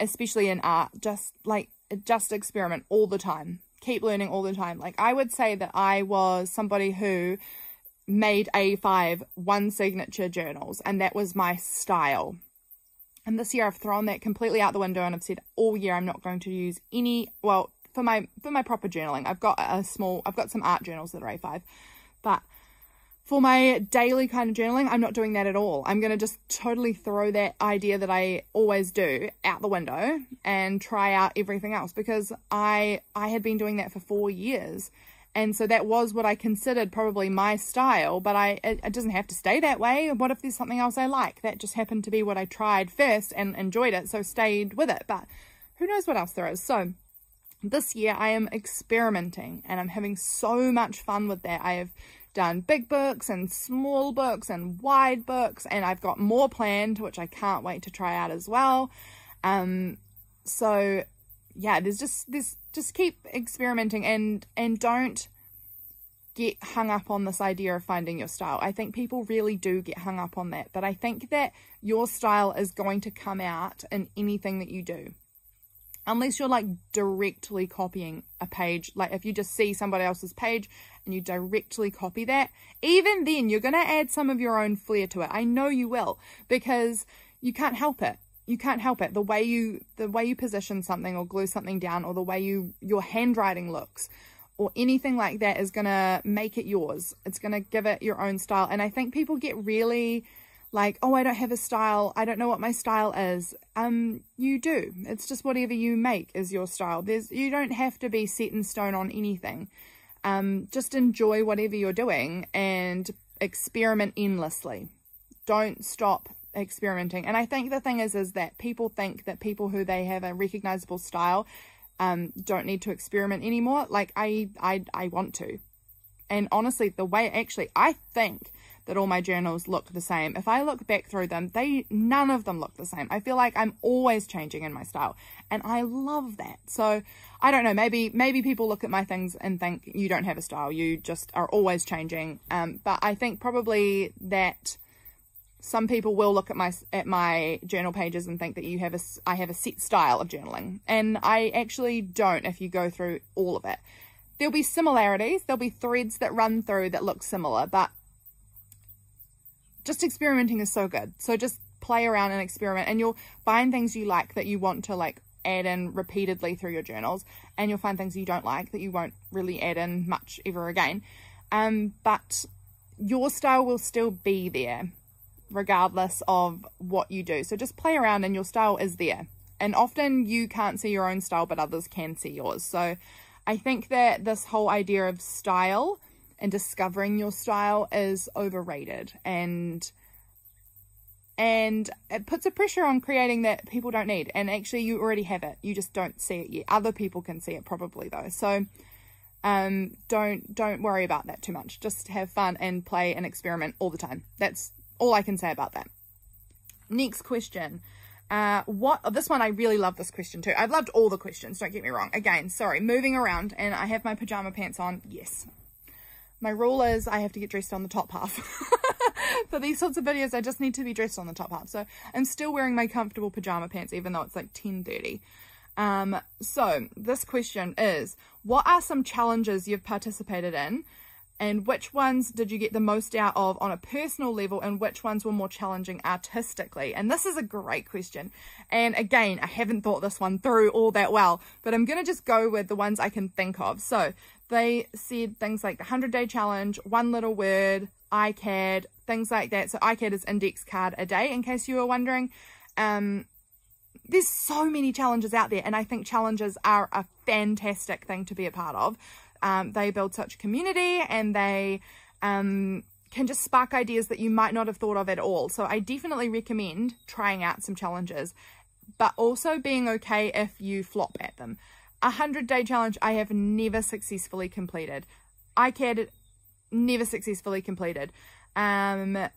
especially in art. Just like, just experiment all the time. Keep learning all the time. Like I would say that I was somebody who made A5 one signature journals and that was my style. And this year I've thrown that completely out the window and I've said all year I'm not going to use any, well, for my, for my proper journaling, I've got a small, I've got some art journals that are A5, but for my daily kind of journaling, I'm not doing that at all. I'm going to just totally throw that idea that I always do out the window and try out everything else because I, I had been doing that for four years and so that was what I considered probably my style, but I it, it, doesn't have to stay that way. What if there's something else I like? That just happened to be what I tried first and enjoyed it, so stayed with it. But who knows what else there is. So this year I am experimenting and I'm having so much fun with that. I have done big books and small books and wide books and I've got more planned, which I can't wait to try out as well. Um, so yeah, there's just this just keep experimenting and and don't get hung up on this idea of finding your style. I think people really do get hung up on that, but I think that your style is going to come out in anything that you do. Unless you're like directly copying a page, like if you just see somebody else's page and you directly copy that, even then you're going to add some of your own flair to it. I know you will because you can't help it you can't help it. The way you the way you position something or glue something down or the way you your handwriting looks or anything like that is going to make it yours. It's going to give it your own style. And I think people get really like, oh, I don't have a style. I don't know what my style is. Um, you do. It's just whatever you make is your style. There's, you don't have to be set in stone on anything. Um, just enjoy whatever you're doing and experiment endlessly. Don't stop experimenting. And I think the thing is, is that people think that people who they have a recognizable style um, don't need to experiment anymore. Like I, I, I want to. And honestly, the way actually, I think that all my journals look the same. If I look back through them, they none of them look the same. I feel like I'm always changing in my style, and I love that. So I don't know. Maybe maybe people look at my things and think you don't have a style. You just are always changing. Um, but I think probably that some people will look at my at my journal pages and think that you have a I have a set style of journaling. And I actually don't if you go through all of it. There'll be similarities. There'll be threads that run through that look similar but just experimenting is so good. So just play around and experiment and you'll find things you like that you want to like add in repeatedly through your journals and you'll find things you don't like that you won't really add in much ever again. Um but your style will still be there regardless of what you do. So just play around and your style is there. And often you can't see your own style, but others can see yours. So I think that this whole idea of style and discovering your style is overrated. And and it puts a pressure on creating that people don't need. And actually you already have it. You just don't see it yet. Other people can see it probably though. So um don't don't worry about that too much. Just have fun and play and experiment all the time. That's all I can say about that. Next question. Uh, what, this one, I really love this question too. I've loved all the questions, don't get me wrong. Again, sorry, moving around and I have my pajama pants on. Yes. My rule is I have to get dressed on the top half. For these sorts of videos, I just need to be dressed on the top half. So I'm still wearing my comfortable pajama pants, even though it's like 10.30. Um, so this question is, what are some challenges you've participated in and which ones did you get the most out of on a personal level and which ones were more challenging artistically? And this is a great question. And again i haven't thought this one through all that well but i'm going to just go with the ones i can think of. So they said things like the 100 day challenge one little word icad things like that. So icad is index card a day in case you were wondering. Um there's so many challenges out there and i think challenges are a fantastic thing to be a part of um, they build such a community and they um, can just spark ideas that you might not have thought of at all. So I definitely recommend trying out some challenges, but also being okay if you flop at them. A 100 day challenge I have never successfully completed. ICAD never successfully completed. Um,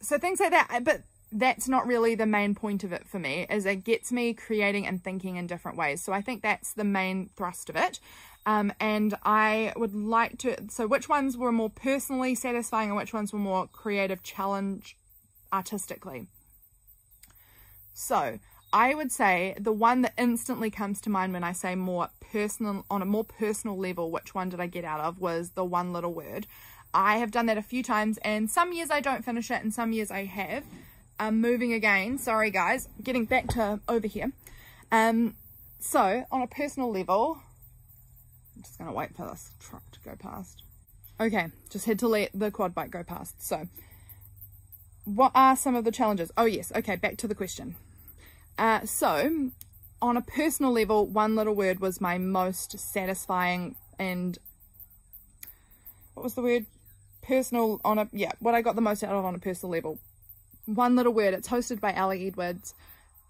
so things like that, but that's not really the main point of it for me is it gets me creating and thinking in different ways. So I think that's the main thrust of it. Um, and I would like to, so which ones were more personally satisfying and which ones were more creative challenge artistically. So I would say the one that instantly comes to mind when I say more personal, on a more personal level, which one did I get out of was the one little word. I have done that a few times and some years I don't finish it and some years I have. I'm moving again, sorry guys, getting back to over here. Um, so on a personal level, just to wait for this truck to go past. Okay, just had to let the quad bike go past. So, what are some of the challenges? Oh yes, okay, back to the question. Uh, so, on a personal level, one little word was my most satisfying and what was the word? Personal on a, yeah, what I got the most out of on a personal level. One little word, it's hosted by Ali Edwards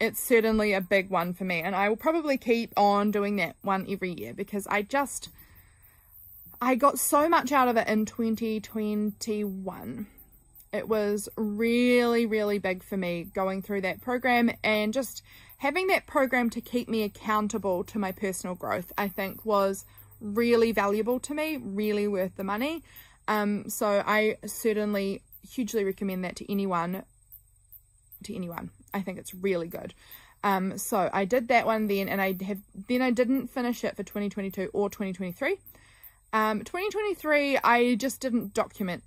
it's certainly a big one for me and I will probably keep on doing that one every year because I just I got so much out of it in 2021 it was really really big for me going through that program and just having that program to keep me accountable to my personal growth I think was really valuable to me really worth the money. Um so I certainly hugely recommend that to anyone to anyone I think it's really good. Um, so I did that one then, and I have then I didn't finish it for 2022 or 2023. Um, 2023, I just didn't document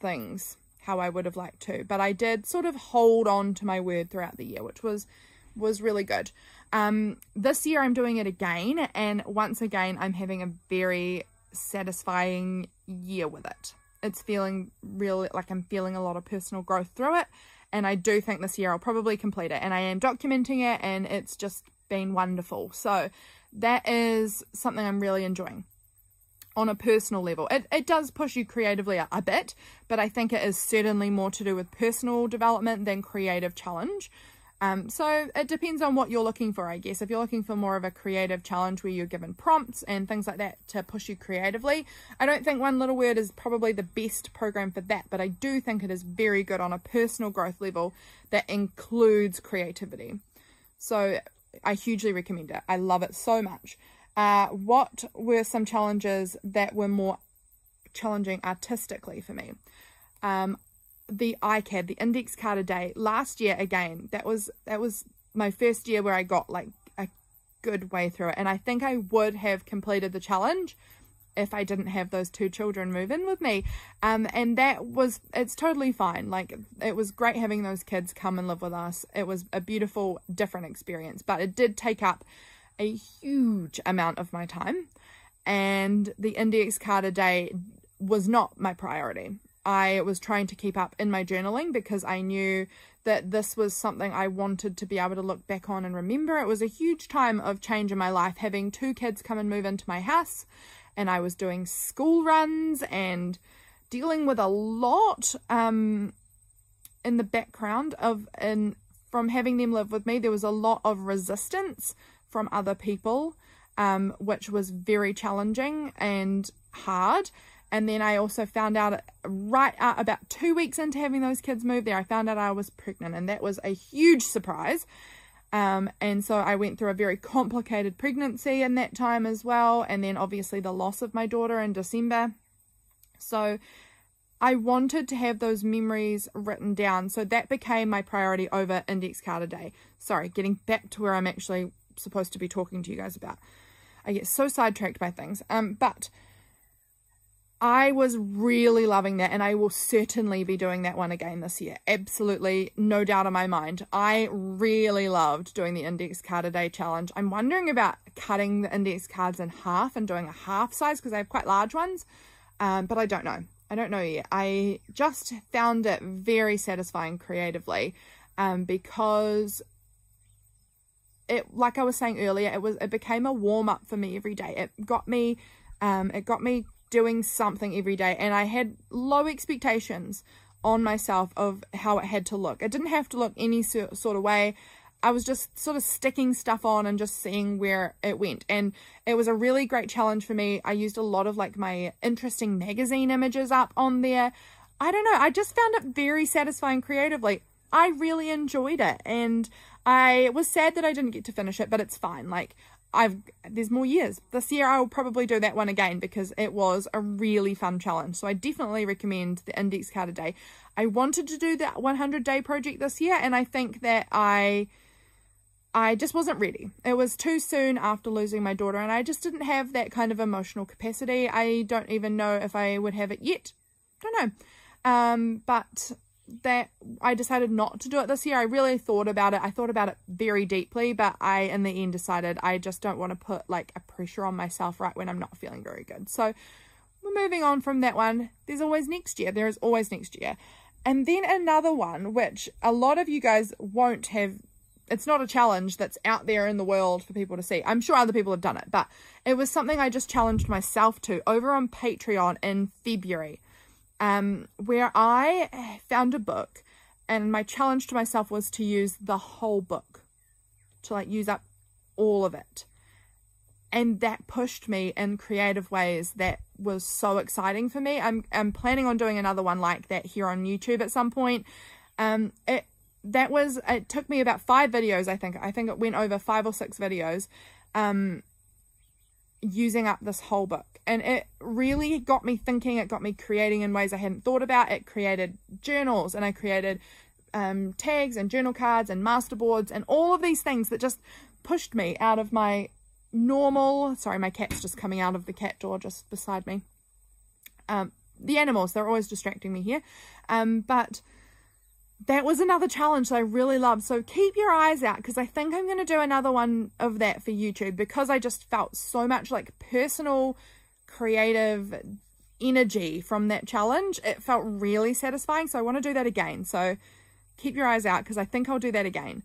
things how I would have liked to, but I did sort of hold on to my word throughout the year, which was was really good. Um, this year I'm doing it again, and once again I'm having a very satisfying year with it. It's feeling really like I'm feeling a lot of personal growth through it and I do think this year I'll probably complete it and I am documenting it and it's just been wonderful. So that is something I'm really enjoying on a personal level. It, it does push you creatively a, a bit but I think it is certainly more to do with personal development than creative challenge um, so it depends on what you're looking for, I guess. If you're looking for more of a creative challenge where you're given prompts and things like that to push you creatively, I don't think One Little Word is probably the best program for that, but I do think it is very good on a personal growth level that includes creativity. So I hugely recommend it. I love it so much. Uh, what were some challenges that were more challenging artistically for me? Um, the ICAD, the index card a day. Last year again, that was that was my first year where I got like a good way through it. And I think I would have completed the challenge if I didn't have those two children move in with me. Um, and that was, it's totally fine. Like, it was great having those kids come and live with us. It was a beautiful, different experience, but it did take up a huge amount of my time. And the index card a day was not my priority. I was trying to keep up in my journaling because I knew that this was something I wanted to be able to look back on and remember. It was a huge time of change in my life, having two kids come and move into my house, and I was doing school runs and dealing with a lot um, in the background of in from having them live with me. There was a lot of resistance from other people, um, which was very challenging and hard And then I also found out right uh, about two weeks into having those kids move there, I found out I was pregnant, and that was a huge surprise. Um, and so I went through a very complicated pregnancy in that time as well, and then obviously the loss of my daughter in December. So I wanted to have those memories written down. So that became my priority over index card a day. Sorry, getting back to where I'm actually supposed to be talking to you guys about. I get so sidetracked by things. Um, but I was really loving that and I will certainly be doing that one again this year. Absolutely, no doubt in my mind. I really loved doing the index card a day challenge. I'm wondering about cutting the index cards in half and doing a half size because I have quite large ones, um, but I don't know. I don't know yet. I just found it very satisfying creatively um, because it, like I was saying earlier, it was it became a warm up for me every day. It got me, um, it got me doing something every day, and I had low expectations on myself of how it had to look. It didn't have to look any sort of way. I was just sort of sticking stuff on and just seeing where it went. And it was a really great challenge for me. I used a lot of like my interesting magazine images up on there. I don't know. I just found it very satisfying creatively. I really enjoyed it. And I was sad that I didn't get to finish it, but it's fine. Like I've, there's more years. This year I will probably do that one again because it was a really fun challenge. So I definitely recommend the index card a day. I wanted to do that 100 day project this year and I think that I I just wasn't ready. It was too soon after losing my daughter and I just didn't have that kind of emotional capacity. I don't even know if I would have it yet. Don't know. Um, but that I decided not to do it this year. I really thought about it. I thought about it very deeply, but I in the end decided I just don't want to put like a pressure on myself right when I'm not feeling very good. So we're moving on from that one. There's always next year. There is always next year. And then another one, which a lot of you guys won't have it's not a challenge that's out there in the world for people to see. I'm sure other people have done it, but it was something I just challenged myself to over on Patreon in February, um, where I found a book and my challenge to myself was to use the whole book, to like use up all of it. And that pushed me in creative ways that was so exciting for me. I'm, I'm planning on doing another one like that here on YouTube at some point. Um, it, that was it took me about five videos i think i think it went over five or six videos um using up this whole book. And it really got me thinking it got me creating in ways i hadn't thought about. It created journals and i created um, tags and journal cards and masterboards and all of these things that just pushed me out of my normal sorry my cat's just coming out of the cat door just beside me. Um the animals they're always distracting me here. Um but that was another challenge that I really loved. So keep your eyes out because I think I'm going to do another one of that for YouTube because I just felt so much like personal, creative energy from that challenge. It felt really satisfying. So I want to do that again. So keep your eyes out because I think I'll do that again.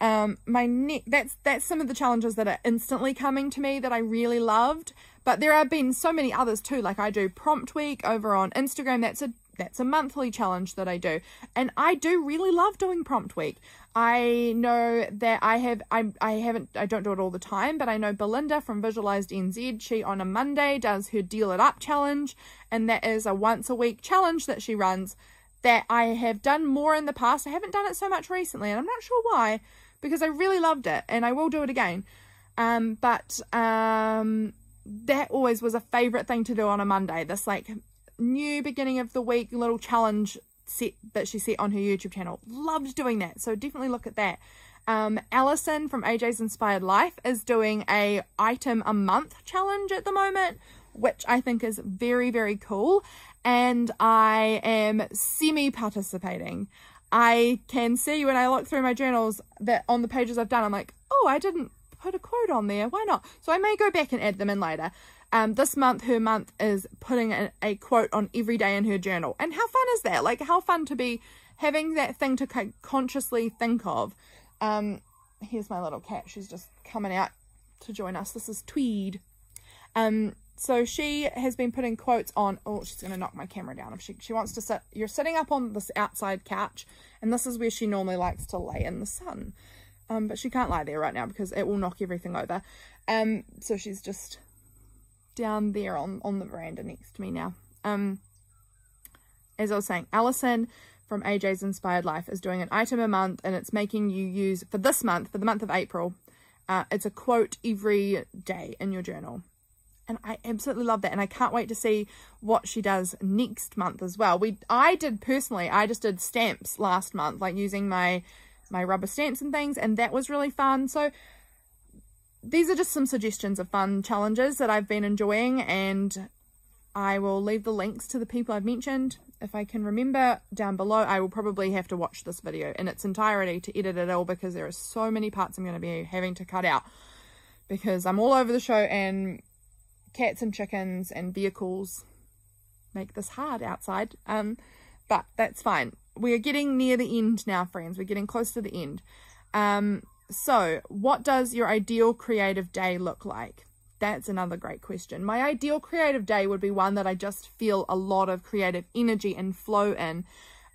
Um, my neck, that's, that's some of the challenges that are instantly coming to me that I really loved. But there have been so many others too. Like I do prompt week over on Instagram. That's a that's a monthly challenge that I do. And I do really love doing prompt week. I know that I have I I haven't I don't do it all the time, but I know Belinda from Visualized NZ, she on a Monday does her Deal It Up challenge, and that is a once a week challenge that she runs that I have done more in the past. I haven't done it so much recently, and I'm not sure why, because I really loved it and I will do it again. Um, but um that always was a favorite thing to do on a Monday. This like new beginning of the week little challenge set that she set on her YouTube channel. Loved doing that. So definitely look at that. Um, Allison from AJ's Inspired Life is doing a item a month challenge at the moment, which I think is very, very cool. And I am semi-participating. I can see when I look through my journals that on the pages I've done, I'm like, oh, I didn't put a quote on there. Why not? So I may go back and add them in later. Um, this month, her month is putting a, a, quote on every day in her journal. And how fun is that? Like, how fun to be having that thing to consciously think of. Um, here's my little cat. She's just coming out to join us. This is Tweed. Um, so she has been putting quotes on, oh, she's going to knock my camera down. If she, she wants to sit, you're sitting up on this outside couch, and this is where she normally likes to lay in the sun. Um, but she can't lie there right now because it will knock everything over. Um, so she's just down there on, on the veranda next to me now. Um, as I was saying, Alison from AJ's Inspired Life is doing an item a month and it's making you use, for this month, for the month of April, uh, it's a quote every day in your journal. And I absolutely love that. And I can't wait to see what she does next month as well. We, I did personally, I just did stamps last month, like using my, my rubber stamps and things. And that was really fun. So these are just some suggestions of fun challenges that I've been enjoying. And I will leave the links to the people I've mentioned if I can remember down below, I will probably have to watch this video in its entirety to edit it all because there are so many parts I'm going to be having to cut out because I'm all over the show and cats and chickens and vehicles make this hard outside. Um, but that's fine. We are getting near the end now, friends. We're getting close to the end. Um, so what does your ideal creative day look like? That's another great question. My ideal creative day would be one that I just feel a lot of creative energy and flow in.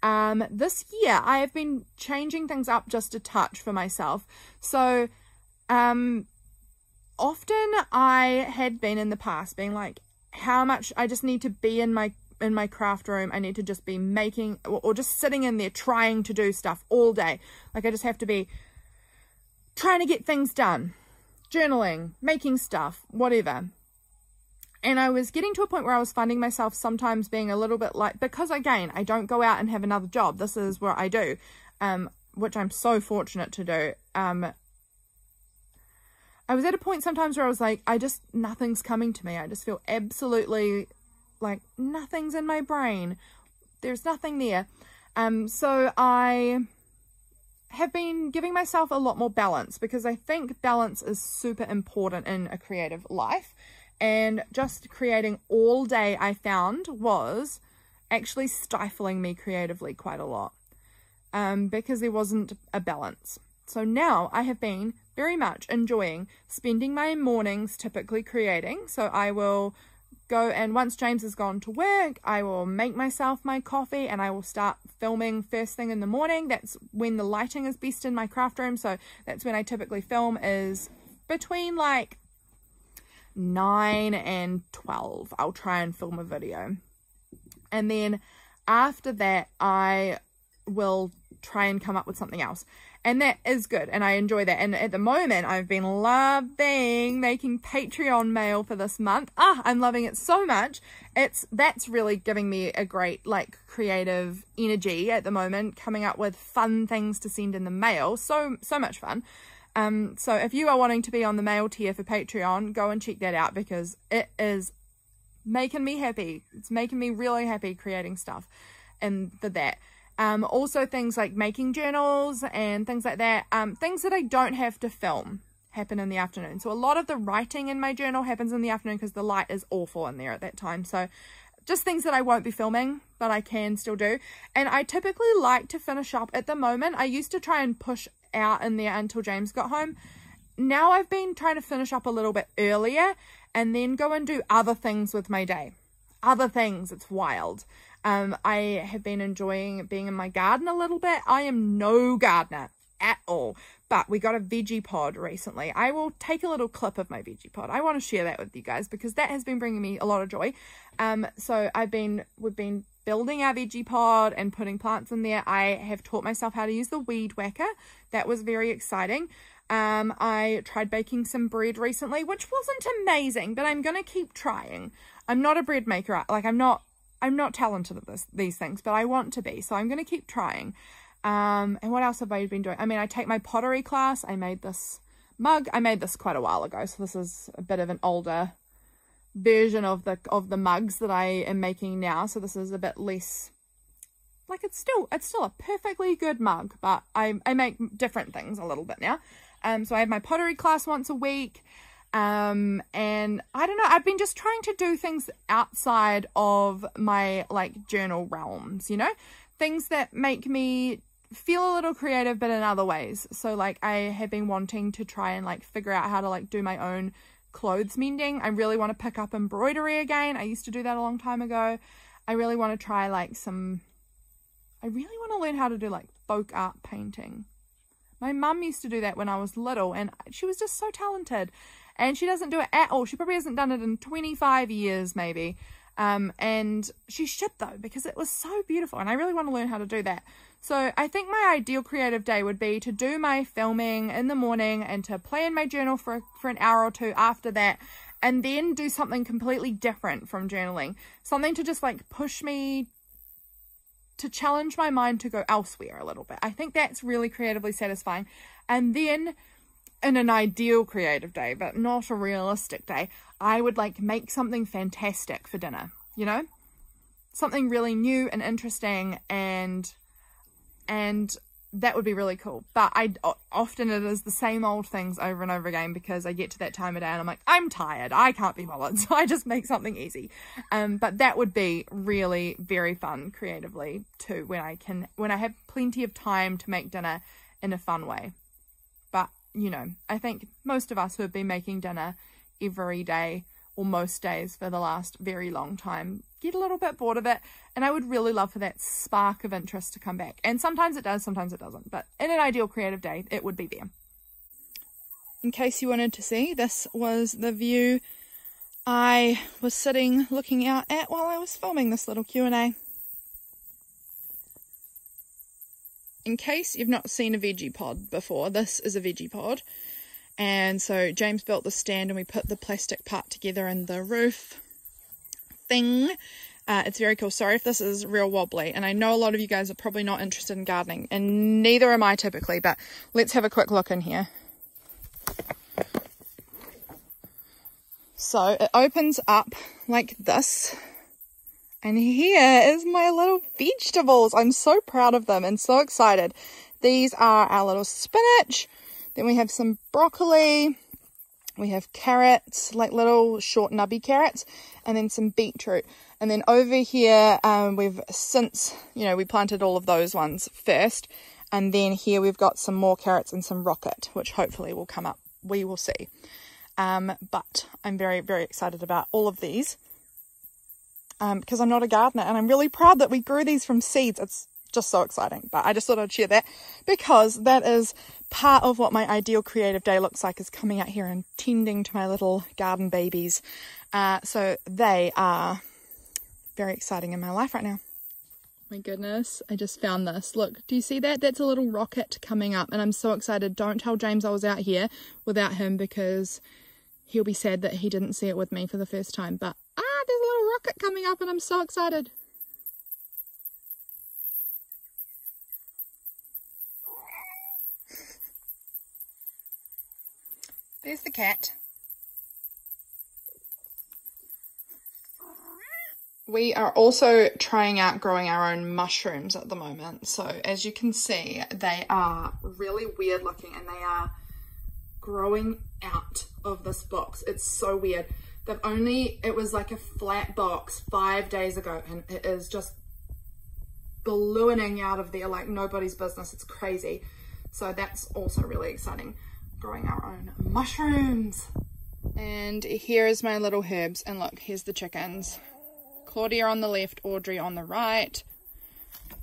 Um, this year, I have been changing things up just a touch for myself. So, um, often I had been in the past being like, how much I just need to be in my in my craft room. I need to just be making or, or just sitting in there trying to do stuff all day. Like I just have to be trying to get things done journaling, making stuff, whatever. And I was getting to a point where I was finding myself sometimes being a little bit like, because again, I don't go out and have another job. This is what I do, um, which I'm so fortunate to do. Um, I was at a point sometimes where I was like, I just, nothing's coming to me. I just feel absolutely like nothing's in my brain. There's nothing there. Um, so I have been giving myself a lot more balance because I think balance is super important in a creative life. And just creating all day I found was actually stifling me creatively quite a lot um, because there wasn't a balance. So now I have been very much enjoying spending my mornings typically creating. So I will go and once James has gone to work, I will make myself my coffee and I will start filming first thing in the morning. That's when the lighting is best in my craft room. So that's when I typically film is between like 9 and 12. I'll try and film a video. And then after that, I will try and come up with something else and that is good and I enjoy that. And at the moment I've been loving making Patreon mail for this month. Ah I'm loving it so much. It's that's really giving me a great like creative energy at the moment coming up with fun things to send in the mail. So so much fun. Um so if you are wanting to be on the mail tier for Patreon go and check that out because it is making me happy. It's making me really happy creating stuff and for that um, also things like making journals and things like that. Um, things that I don't have to film happen in the afternoon. So a lot of the writing in my journal happens in the afternoon because the light is awful in there at that time. So just things that I won't be filming, but I can still do. And I typically like to finish up at the moment. I used to try and push out in there until James got home. Now I've been trying to finish up a little bit earlier and then go and do other things with my day. Other things, it's wild. Um, I have been enjoying being in my garden a little bit. I am no gardener at all, but we got a veggie pod recently. I will take a little clip of my veggie pod. I want to share that with you guys because that has been bringing me a lot of joy. Um, so I've been, we've been building our veggie pod and putting plants in there. I have taught myself how to use the weed whacker. That was very exciting. Um, I tried baking some bread recently, which wasn't amazing, but I'm going to keep trying. I'm not a bread maker. Like I'm not I'm not talented at this, these things, but I want to be. So I'm going to keep trying. Um, and what else have I been doing? I mean, I take my pottery class. I made this mug. I made this quite a while ago. So this is a bit of an older version of the of the mugs that I am making now. So this is a bit less like it's still it's still a perfectly good mug, but I, I make different things a little bit now. Um, so I have my pottery class once a week. Um, and I don't know, I've been just trying to do things outside of my like journal realms, you know, things that make me feel a little creative, but in other ways. So like I have been wanting to try and like figure out how to like do my own clothes mending. I really want to pick up embroidery again. I used to do that a long time ago. I really want to try like some, I really want to learn how to do like folk art painting. My mum used to do that when I was little and she was just so talented and she doesn't do it at all. She probably hasn't done it in 25 years maybe. Um, and she should though, because it was so beautiful and I really want to learn how to do that. So I think my ideal creative day would be to do my filming in the morning and to plan my journal for, for an hour or two after that and then do something completely different from journaling. Something to just like push me to challenge my mind to go elsewhere a little bit. I think that's really creatively satisfying. And then in an ideal creative day, but not a realistic day, I would like make something fantastic for dinner, you know? Something really new and interesting and and that would be really cool. But I often it is the same old things over and over again because I get to that time of day and I'm like, I'm tired. I can't be bothered. So I just make something easy. Um, but that would be really very fun creatively too when I can when I have plenty of time to make dinner in a fun way. But you know, I think most of us who have been making dinner every day or most days for the last very long time get a little bit bored of it and I would really love for that spark of interest to come back and sometimes it does sometimes it doesn't but in an ideal creative day it would be there. In case you wanted to see this was the view I was sitting looking out at while I was filming this little Q&A. In case you've not seen a veggie pod before, this is a veggie pod. And so James built the stand and we put the plastic part together in the roof thing. Uh, it's very cool. Sorry if this is real wobbly. And I know a lot of you guys are probably not interested in gardening. And neither am I typically. But let's have a quick look in here. So it opens up like this. And here is my little vegetables. I'm so proud of them and so excited. These are our little spinach, then we have some broccoli. We have carrots, like little short nubby carrots, and then some beetroot. And then over here, um, we've since, you know, we planted all of those ones first. And then here we've got some more carrots and some rocket, which hopefully will come up. We will see. Um, but I'm very, very excited about all of these um, because I'm not a gardener and I'm really proud that we grew these from seeds. It's just so exciting. But I just thought I'd share that because that is part of what my ideal creative day looks like is coming out here and tending to my little garden babies. Uh, so they are very exciting in my life right now. My goodness, I just found this. Look, do you see that? That's a little rocket coming up and I'm so excited. Don't tell James I was out here without him because he'll be sad that he didn't see it with me for the first time. But ah, there's a little rocket coming up and I'm so excited. There's the cat. We are also trying out growing our own mushrooms at the moment. So as you can see, they are really weird looking and they are growing out of this box. It's so weird. They've only, it was like a flat box five days ago and it is just ballooning out of there like nobody's business. It's crazy. So that's also really exciting growing our own mushrooms. And here is my little herbs. And look, here's the chickens. Claudia on the left, Audrey on the right.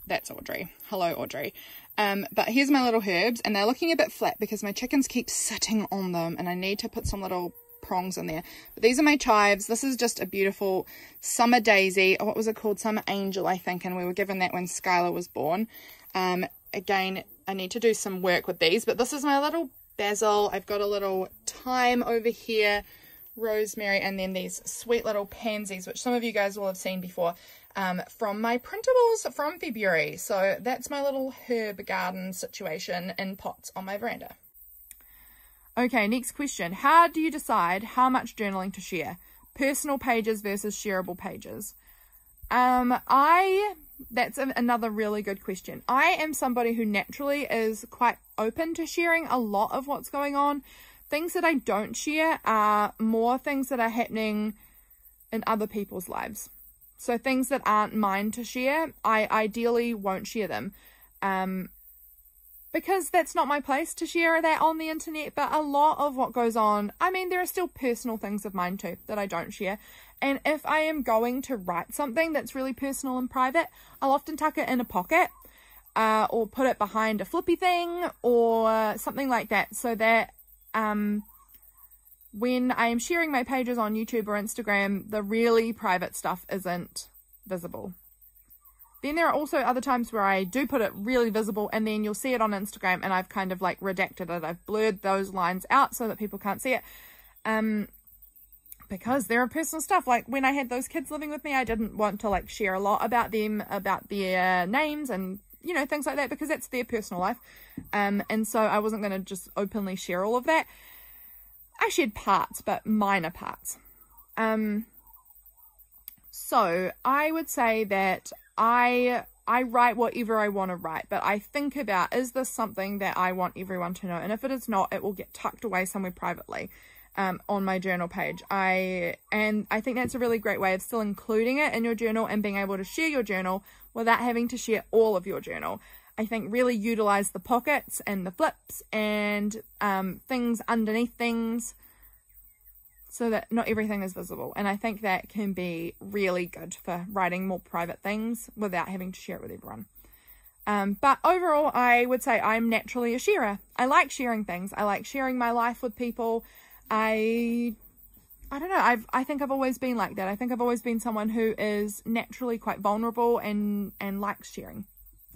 That's Audrey. Hello, Audrey. Um, but here's my little herbs, and they're looking a bit flat because my chickens keep sitting on them, and I need to put some little prongs in there. But these are my chives. This is just a beautiful summer daisy. What was it called? Summer angel, I think, and we were given that when Skylar was born. Um, again, I need to do some work with these, but this is my little basil. I've got a little thyme over here, rosemary, and then these sweet little pansies, which some of you guys will have seen before um, from my printables from February. So that's my little herb garden situation in pots on my veranda. Okay, next question. How do you decide how much journaling to share? Personal pages versus shareable pages. Um, I that's a, another really good question. I am somebody who naturally is quite open to sharing a lot of what's going on. Things that I don't share are more things that are happening in other people's lives. So things that aren't mine to share, I ideally won't share them. Um, because that's not my place to share that on the internet, but a lot of what goes on, I mean, there are still personal things of mine too that I don't share. And if I am going to write something that's really personal and private, I'll often tuck it in a pocket uh, or put it behind a flippy thing or something like that so that um, when I am sharing my pages on YouTube or Instagram, the really private stuff isn't visible. Then there are also other times where I do put it really visible and then you'll see it on Instagram and I've kind of like redacted it. I've blurred those lines out so that people can't see it. Um, because there are personal stuff. Like when I had those kids living with me, I didn't want to like share a lot about them, about their names and, you know, things like that because that's their personal life. Um, and so I wasn't going to just openly share all of that. I shared parts, but minor parts. Um, so I would say that I I write whatever I want to write, but I think about is this something that I want everyone to know? And if it is not, it will get tucked away somewhere privately um, on my journal page. I and I think that's a really great way of still including it in your journal and being able to share your journal without having to share all of your journal. I think really utilize the pockets and the flips and um, things underneath things so that not everything is visible. And I think that can be really good for writing more private things without having to share it with everyone. Um, but overall, I would say I'm naturally a sharer. I like sharing things. I like sharing my life with people. I I don't know. I've I think I've always been like that. I think I've always been someone who is naturally quite vulnerable and and likes sharing.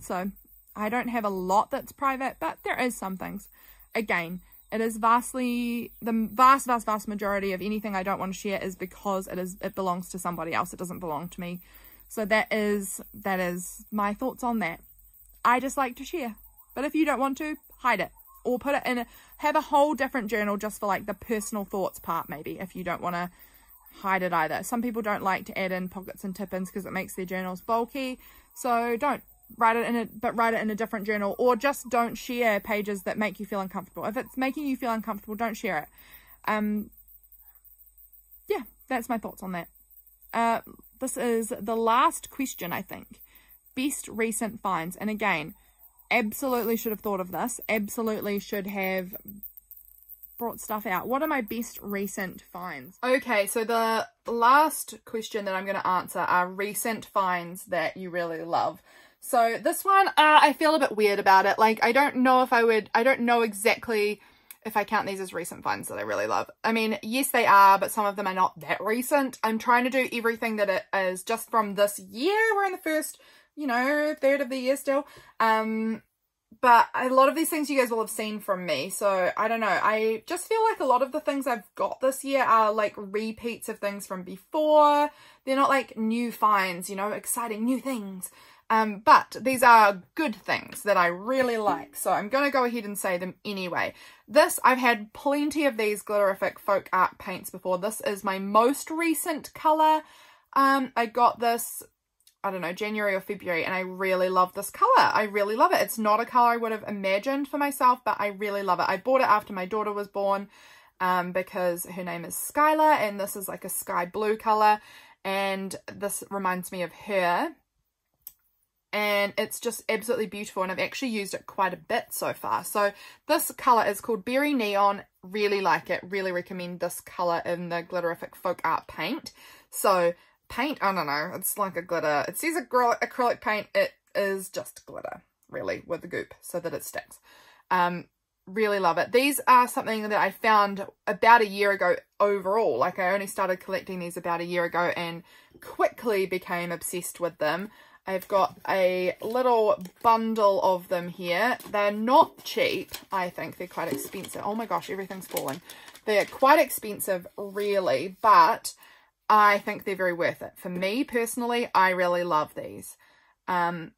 So I don't have a lot that's private, but there is some things. Again, it is vastly the vast vast vast majority of anything I don't want to share is because it is it belongs to somebody else. It doesn't belong to me. So that is that is my thoughts on that. I just like to share. But if you don't want to, hide it or put it in a, have a whole different journal just for like the personal thoughts part maybe if you don't want to hide it either. Some people don't like to add in pockets and tip-ins because it makes their journals bulky. So don't write it in a but write it in a different journal or just don't share pages that make you feel uncomfortable. If it's making you feel uncomfortable, don't share it. Um yeah, that's my thoughts on that. Uh this is the last question I think. Best recent finds. And again, absolutely should have thought of this. Absolutely should have brought stuff out. What are my best recent finds? Okay, so the last question that I'm going to answer are recent finds that you really love. So this one, uh, I feel a bit weird about it. Like, I don't know if I would, I don't know exactly if I count these as recent finds that I really love. I mean, yes, they are, but some of them are not that recent. I'm trying to do everything that it is just from this year. We're in the first you know, third of the year still. Um, but a lot of these things you guys will have seen from me. So I don't know. I just feel like a lot of the things I've got this year are like repeats of things from before. They're not like new finds, you know, exciting new things. Um, but these are good things that I really like. So I'm going to go ahead and say them anyway. This, I've had plenty of these Glitterific folk art paints before. This is my most recent colour. Um, I got this I don't know, January or February, and I really love this colour. I really love it. It's not a colour I would have imagined for myself, but I really love it. I bought it after my daughter was born um, because her name is Skylar, and this is like a sky blue colour, and this reminds me of her. And it's just absolutely beautiful, and I've actually used it quite a bit so far. So this colour is called Berry Neon. Really like it. Really recommend this colour in the Glitterific Folk Art Paint. So paint. I don't know. It's like a glitter. It says acrylic, paint. It is just glitter, really, with the goop so that it sticks. Um, really love it. These are something that I found about a year ago overall. Like I only started collecting these about a year ago and quickly became obsessed with them. I've got a little bundle of them here. They're not cheap. I think they're quite expensive. Oh my gosh, everything's falling. They're quite expensive, really, but I think they're very worth it. For me personally, I really love these. Um,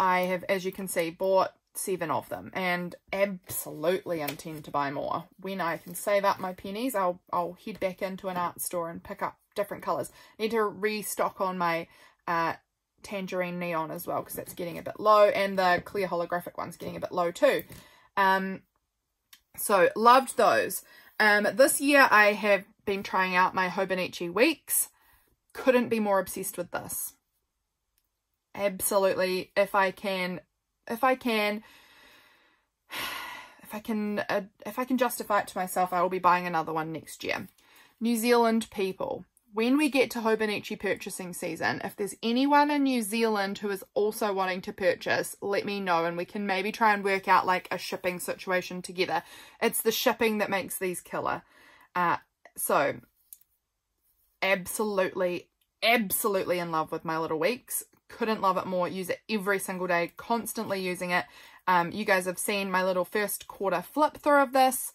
I have, as you can see, bought seven of them and absolutely intend to buy more. When I can save up my pennies, I'll, I'll head back into an art store and pick up different colours. need to restock on my uh, tangerine neon as well because that's getting a bit low and the clear holographic one's getting a bit low too. Um, so loved those. Um, this year I have been trying out my Hobonichi Weeks. Couldn't be more obsessed with this. Absolutely. If I can, if I can, if I can, uh, if I can justify it to myself, I will be buying another one next year. New Zealand people. When we get to Hobonichi purchasing season, if there's anyone in New Zealand who is also wanting to purchase, let me know and we can maybe try and work out like a shipping situation together. It's the shipping that makes these killer. Uh, So, absolutely, absolutely in love with My Little Weeks. Couldn't love it more. Use it every single day, constantly using it. Um, you guys have seen my little first quarter flip through of this.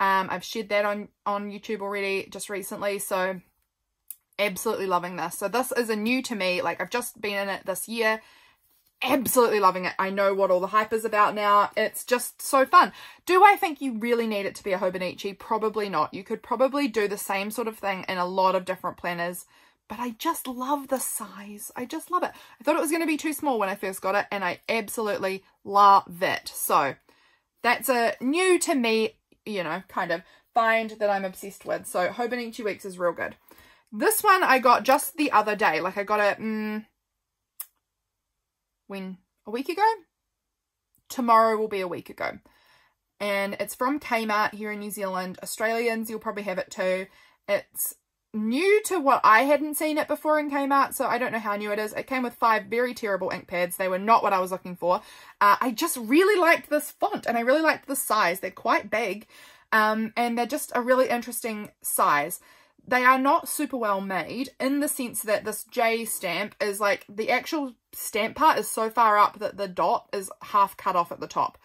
Um, I've shared that on, on YouTube already just recently. So absolutely loving this. So this is a new to me. Like I've just been in it this year. Absolutely loving it. I know what all the hype is about now. It's just so fun. Do I think you really need it to be a Hobonichi? Probably not. You could probably do the same sort of thing in a lot of different planners but I just love the size. I just love it. I thought it was going to be too small when I first got it, and I absolutely love it. So that's a new to me, you know, kind of find that I'm obsessed with. So Hobonichi Weeks is real good. This one I got just the other day. Like I got it, mm, when, a week ago? Tomorrow will be a week ago. And it's from Kmart here in New Zealand. Australians, you'll probably have it too. It's new to what I hadn't seen it before in Kmart, so I don't know how new it is. It came with five very terrible ink pads. They were not what I was looking for. Uh, I just really liked this font and I really liked the size. They're quite big um, and they're just a really interesting size. They are not super well made in the sense that this J stamp is like the actual stamp part is so far up that the dot is half cut off at the top.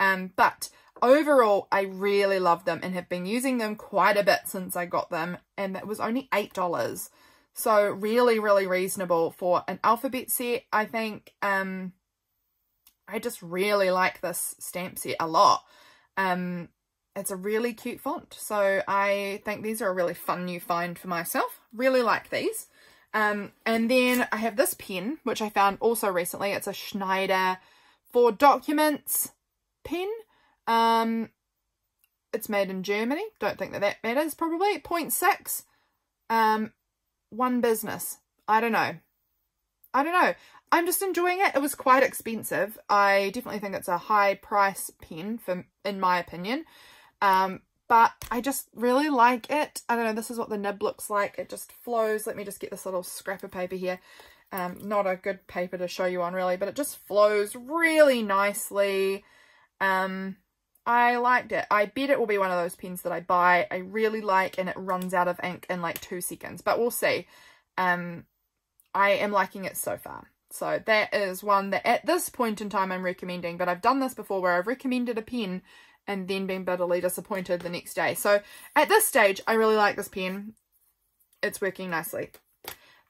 Um, but overall, I really love them and have been using them quite a bit since I got them. And it was only $8. So really, really reasonable for an alphabet set, I think. Um, I just really like this stamp set a lot. Um, it's a really cute font. So I think these are a really fun new find for myself. Really like these. Um, and then I have this pen, which I found also recently. It's a Schneider for documents pen. Um, it's made in Germany. Don't think that that matters probably. 0.6. Um, one business. I don't know. I don't know. I'm just enjoying it. It was quite expensive. I definitely think it's a high price pen for, in my opinion. Um, but I just really like it. I don't know. This is what the nib looks like. It just flows. Let me just get this little scrap of paper here. Um, not a good paper to show you on really, but it just flows really nicely. Um, I liked it. I bet it will be one of those pens that I buy. I really like and it runs out of ink in like two seconds. But we'll see. Um, I am liking it so far. So that is one that at this point in time I'm recommending. But I've done this before where I've recommended a pen and then being bitterly disappointed the next day. So at this stage, I really like this pen. It's working nicely.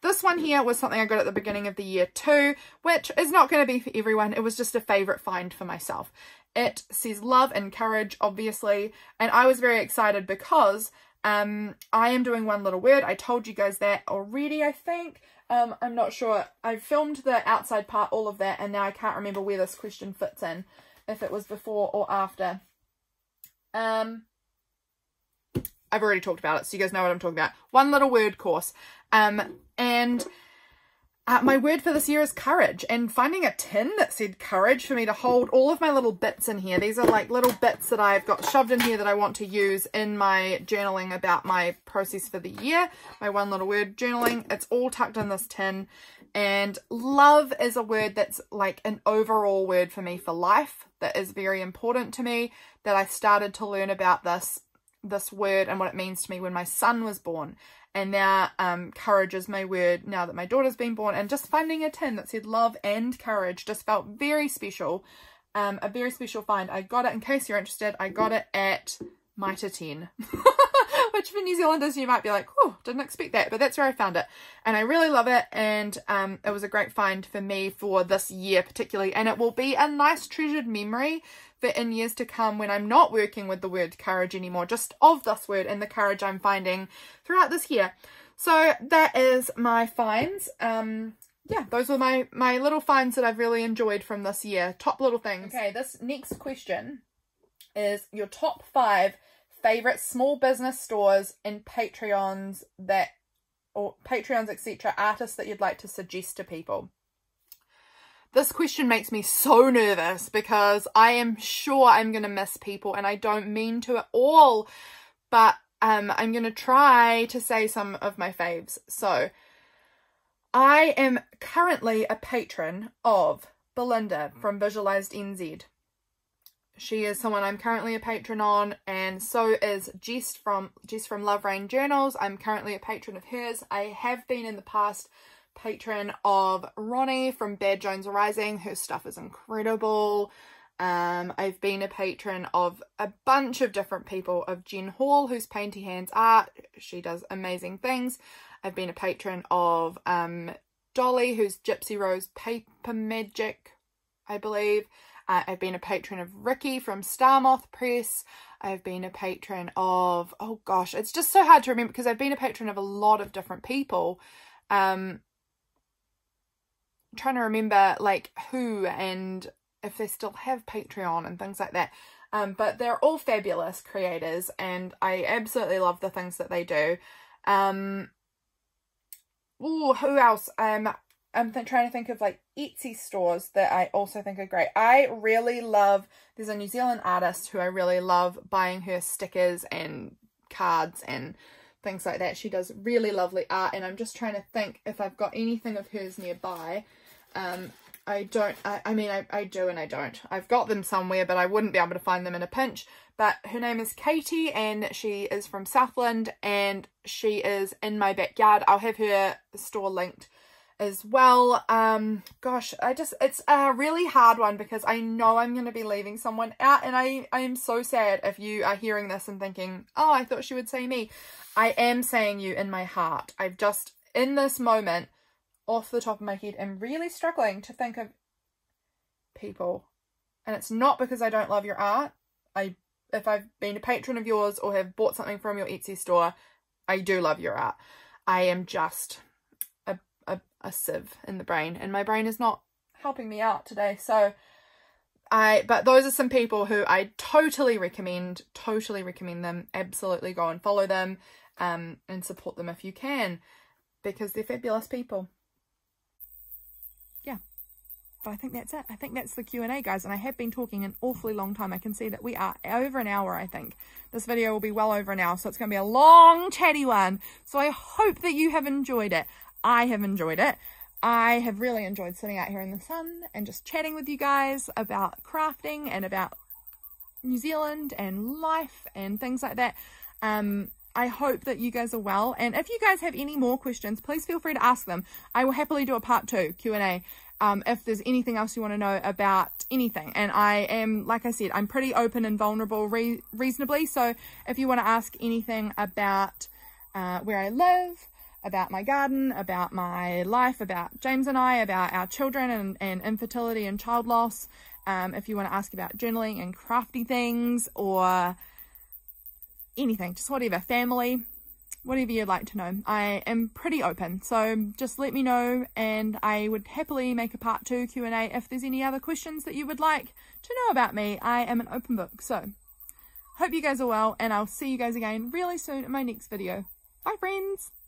This one here was something I got at the beginning of the year too, which is not going to be for everyone. It was just a favourite find for myself. It says love and courage, obviously, and I was very excited because um, I am doing one little word. I told you guys that already, I think. Um, I'm not sure. I filmed the outside part, all of that, and now I can't remember where this question fits in, if it was before or after. Um, I've already talked about it, so you guys know what I'm talking about. One little word course. Um, and uh, my word for this year is courage and finding a tin that said courage for me to hold all of my little bits in here. These are like little bits that I've got shoved in here that I want to use in my journaling about my process for the year. My one little word journaling. It's all tucked in this tin. And love is a word that's like an overall word for me for life that is very important to me that I started to learn about this this word and what it means to me when my son was born. And now um, courage is my word now that my daughter's been born. And just finding a tin that said love and courage just felt very special um, a very special find. I got it in case you're interested I got it at Mitre 10 which for New Zealanders you might be like oh didn't expect that but that's where I found it and I really love it and um, it was a great find for me for this year particularly and it will be a nice treasured memory for in years to come when I'm not working with the word courage anymore, just of this word and the courage I'm finding throughout this year. So that is my finds. Um, yeah, those were my, my little finds that I've really enjoyed from this year. Top little things. Okay, this next question is your top five favorite small business stores and Patreons that, or Patreons, etc., artists that you'd like to suggest to people. This question makes me so nervous because I am sure I'm going to miss people and I don't mean to at all. But um, I'm going to try to say some of my faves. So, I am currently a patron of Belinda from Visualised NZ. She is someone I'm currently a patron on and so is Jess from Jess from Love Rain Journals. I'm currently a patron of hers. I have been in the past patron of Ronnie from Bad Jones Rising. Her stuff is incredible. Um, I've been a patron of a bunch of different people, of Jen Hall, who's Painty Hands Art. She does amazing things. I've been a patron of um, Dolly, who's Gypsy Rose Paper Magic, I believe. Uh, I've been a patron of Ricky from Starmoth Press. I've been a patron of, oh gosh, it's just so hard to remember because I've been a patron of a lot of different people. Um, trying to remember like who and if they still have Patreon and things like that. Um, but they're all fabulous creators and I absolutely love the things that they do. Um, ooh, who else? Um, I'm th trying to think of like Etsy stores that I also think are great. I really love, there's a New Zealand artist who I really love buying her stickers and cards and things like that. She does really lovely art and I'm just trying to think if I've got anything of hers nearby. Um, I don't, I, I mean, I, I do and I don't. I've got them somewhere, but I wouldn't be able to find them in a pinch. But her name is Katie and she is from Southland and she is in my backyard. I'll have her store linked as well. Um, gosh, I just, it's a really hard one because I know I'm going to be leaving someone out and I, I am so sad if you are hearing this and thinking, oh, I thought she would say me. I am saying you in my heart. I've just, in this moment, off the top of my head am really struggling to think of people. And it's not because I don't love your art. I if I've been a patron of yours or have bought something from your Etsy store, I do love your art. I am just a, sieve in the brain and my brain is not helping me out today. So I but those are some people who I totally recommend, totally recommend them. Absolutely go and follow them um, and support them if you can because they're fabulous people yeah but I think that's it. I think that's the Q&A, guys. And I have been talking an awfully long time. I can see that we are over an hour, I think. This video will be well over an hour, so it's going to be a long, chatty one. So I hope that you have enjoyed it. I have enjoyed it. I have really enjoyed sitting out here in the sun and just chatting with you guys about crafting and about New Zealand and life and things like that. Um, I hope that you guys are well. And if you guys have any more questions, please feel free to ask them. I will happily do a part two Q&A um, if there's anything else you want to know about anything. And I am, like I said, I'm pretty open and vulnerable re reasonably. So if you want to ask anything about uh, where I live, about my garden, about my life, about James and I, about our children and, and infertility and child loss, um, if you want to ask about journaling and crafty things or anything, just whatever, family, whatever you'd like to know. I am pretty open, so just let me know and I would happily make a part two Q&A if there's any other questions that you would like to know about me. I am an open book, so hope you guys are well and I'll see you guys again really soon in my next video. Bye friends!